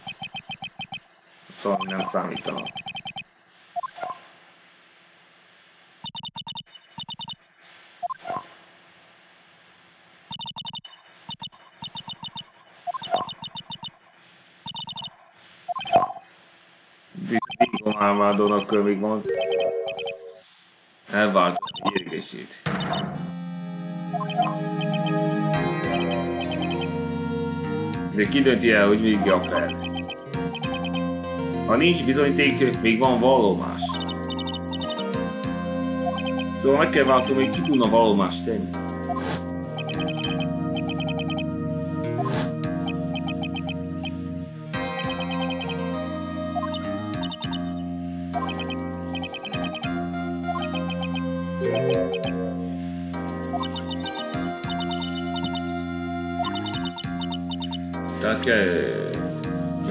szóval nem számítanak. Álmádónak még van. Elvált érgését. De ki dönti el, hogy még a per? Ha nincs bizonyíték, még van vallomás. Szóval meg kell válaszolni, hogy ki tudna vallomást tenni.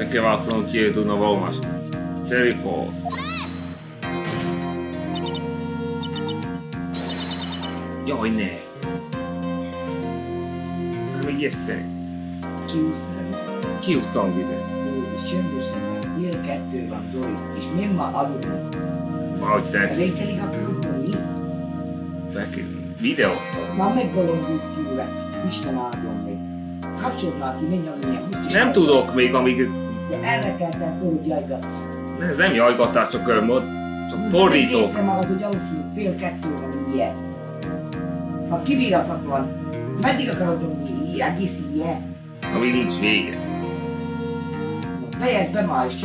Meg kell válaszolnom ki tudna valómást. Terry Falls. Jaj, ne! Szóval ijeszteni. Kiúztam. Kiúztam vizet. Jó, és kettő van, Zoli, és miért ma aludunk? Valahogy te... Reggelig akarod volni? Videóztam. Már megbolondulsz tőle, Isten áldjon meg. Kapcsold már ki, menj amilyen. Nem tudok még, amíg... Erre keltem föl, hogy jajgatsz. Ez nem jajgatás, csak, mod... csak fordítok. Észre magad, hogy aludszunk, fél kettő van ilyen. Ha kibírhatatlan, meddig akarod dobni egész ilyen? Ami nincs vége. Fejezd be már, és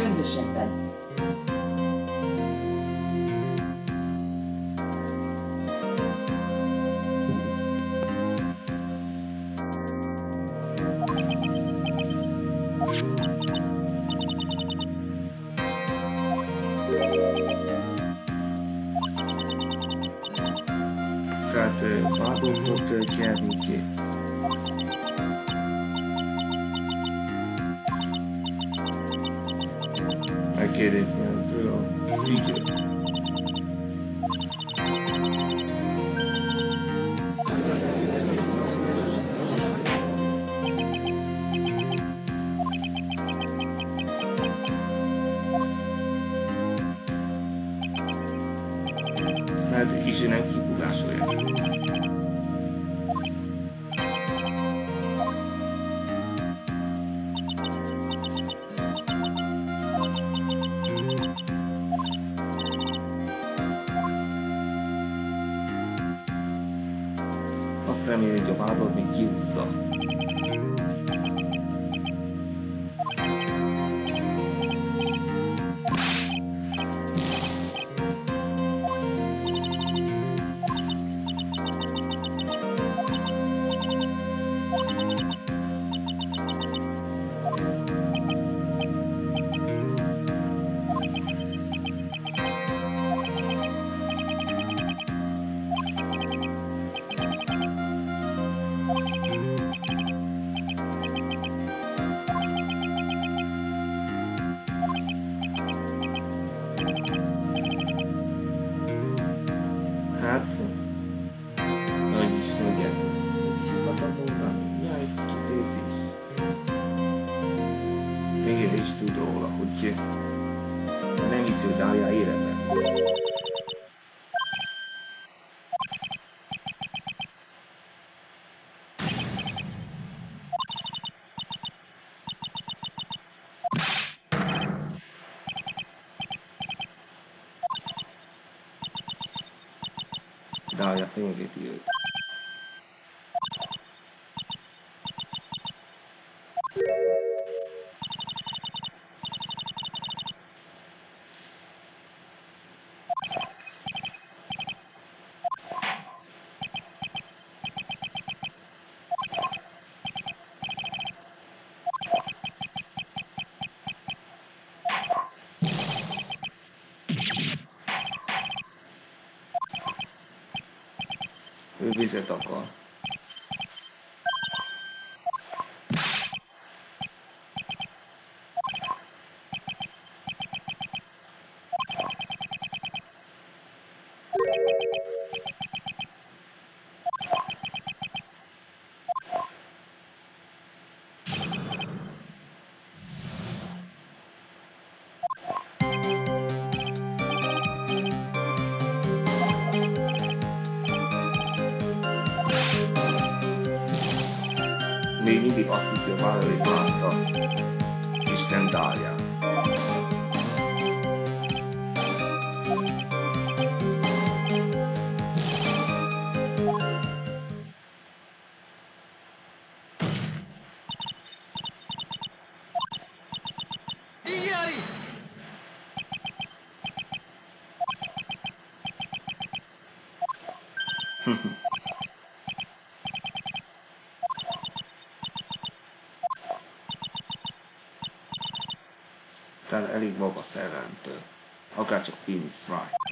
nothing with you. vizet akar. Tehát elég babasz ellentől. Akárcsak Phoenix Wright.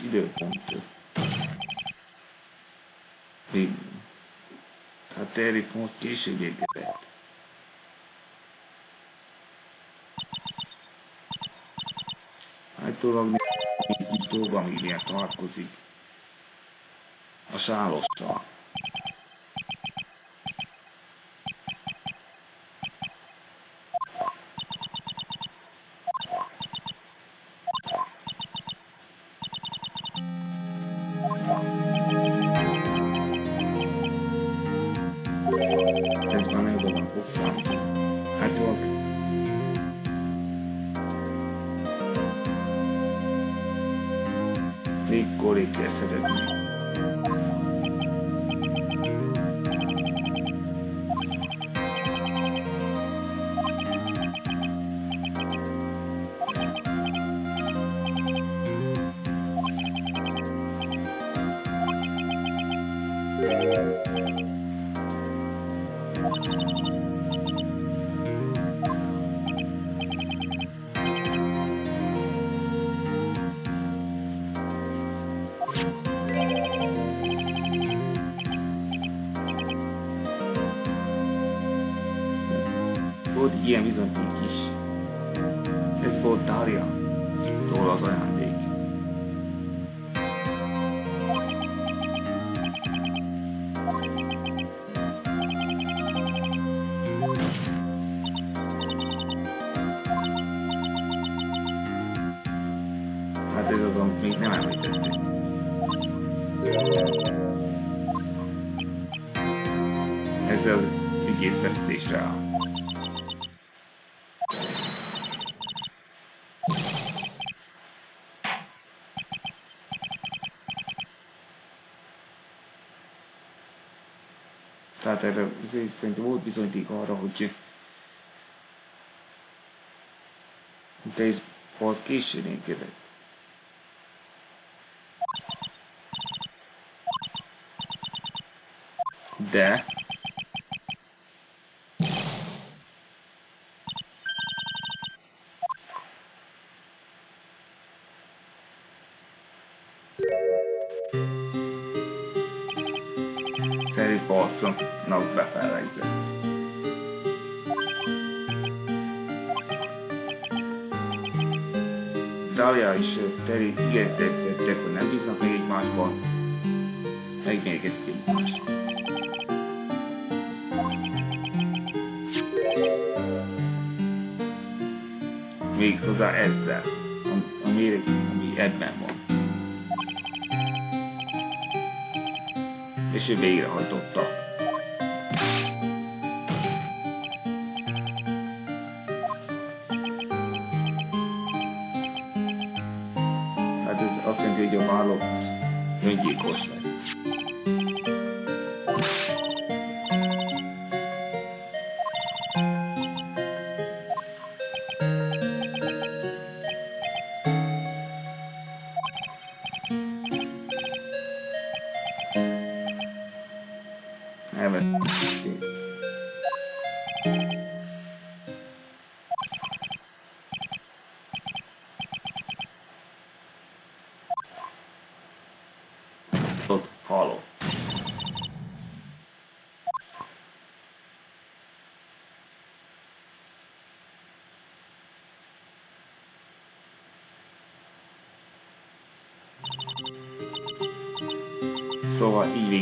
és időpont. Még. Tehát Terry Fons később érkezett. Állítólag még kis dolga, ami miért. A sálossal. Ez azon még nem említették. Ezzel az ügyész vesztésre áll. Tehát erre szerintem volt bizonyíték arra, hogy de ez falsz készségén kezett. De Terry Folsom-nak befelejzett. Dalia és Terry ígértettek, hogy nem bíznak meg egymásban, megmérgezik egymást. Méghozzá ezzel, a, a méreg, ami ebben van. És ő végrehajtotta. Hát ez azt jelenti, hogy a vállott öngyilkos lett.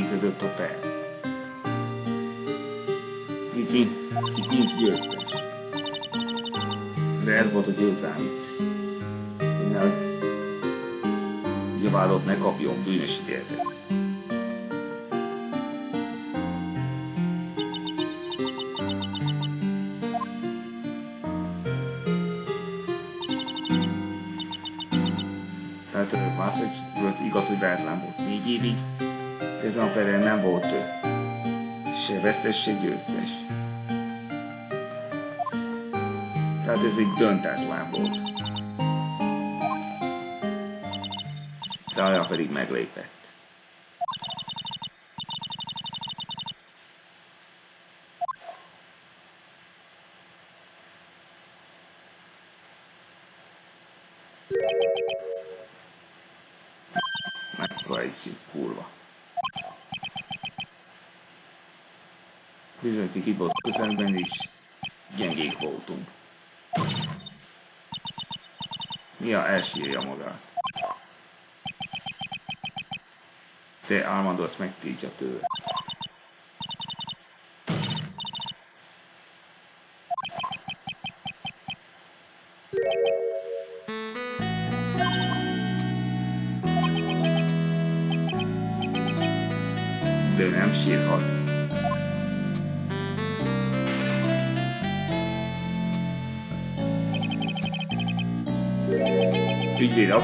Szóval így végződött a per. Itt, nincs, itt nincs győztes. De ez volt a győzelem itt. Hogy Javádott ne kapjon bűnös ítéletet. Tehát volt igaz, hogy Berlán volt négy évig, ezen a peren nem volt se vesztes, se győztes. Tehát ez egy döntetlen volt. Daja pedig meglépett. Mekkora egy kurva. Bizonyíték itt volt közelben is gyengék voltunk. Mia elsírja magát. Armando azt megtiltja tőle.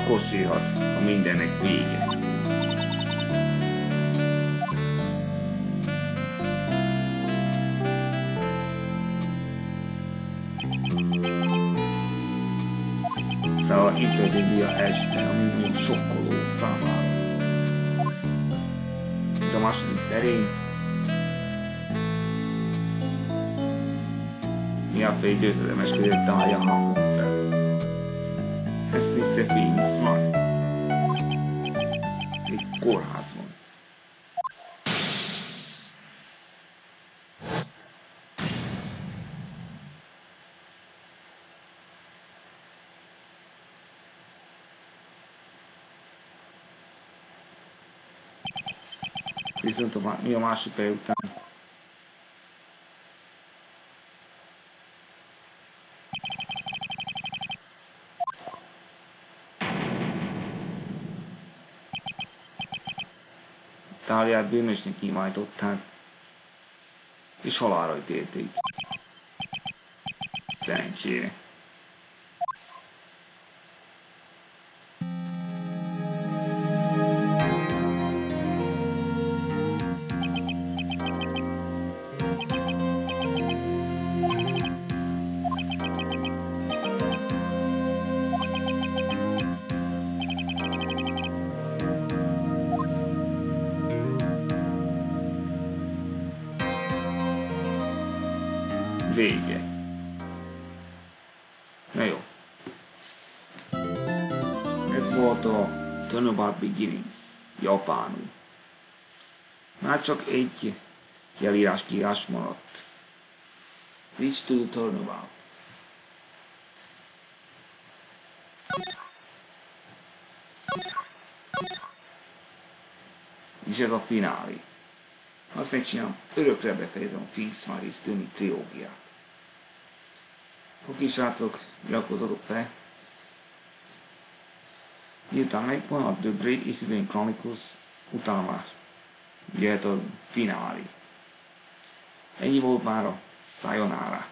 Akkor sírhat, ha mindennek vége. Viszont a, mi a másik pálya után? Táliát bűnösnek nyilvánították, és halálra ítélték. Szerencsére. Turnabout Beginnings, japánul. Már csak egy jelírás kiírás maradt. Reach to turnabout. És ez a finálé. Azt megcsinálom, örökre befejezem a Phoenix Maris Tűni triógiát. Oké srácok, iratkozzatok fel. Miután megvan a The Great Isidore Chronicles, utána már jöhet a finálé. Ennyi volt már a Sayonara.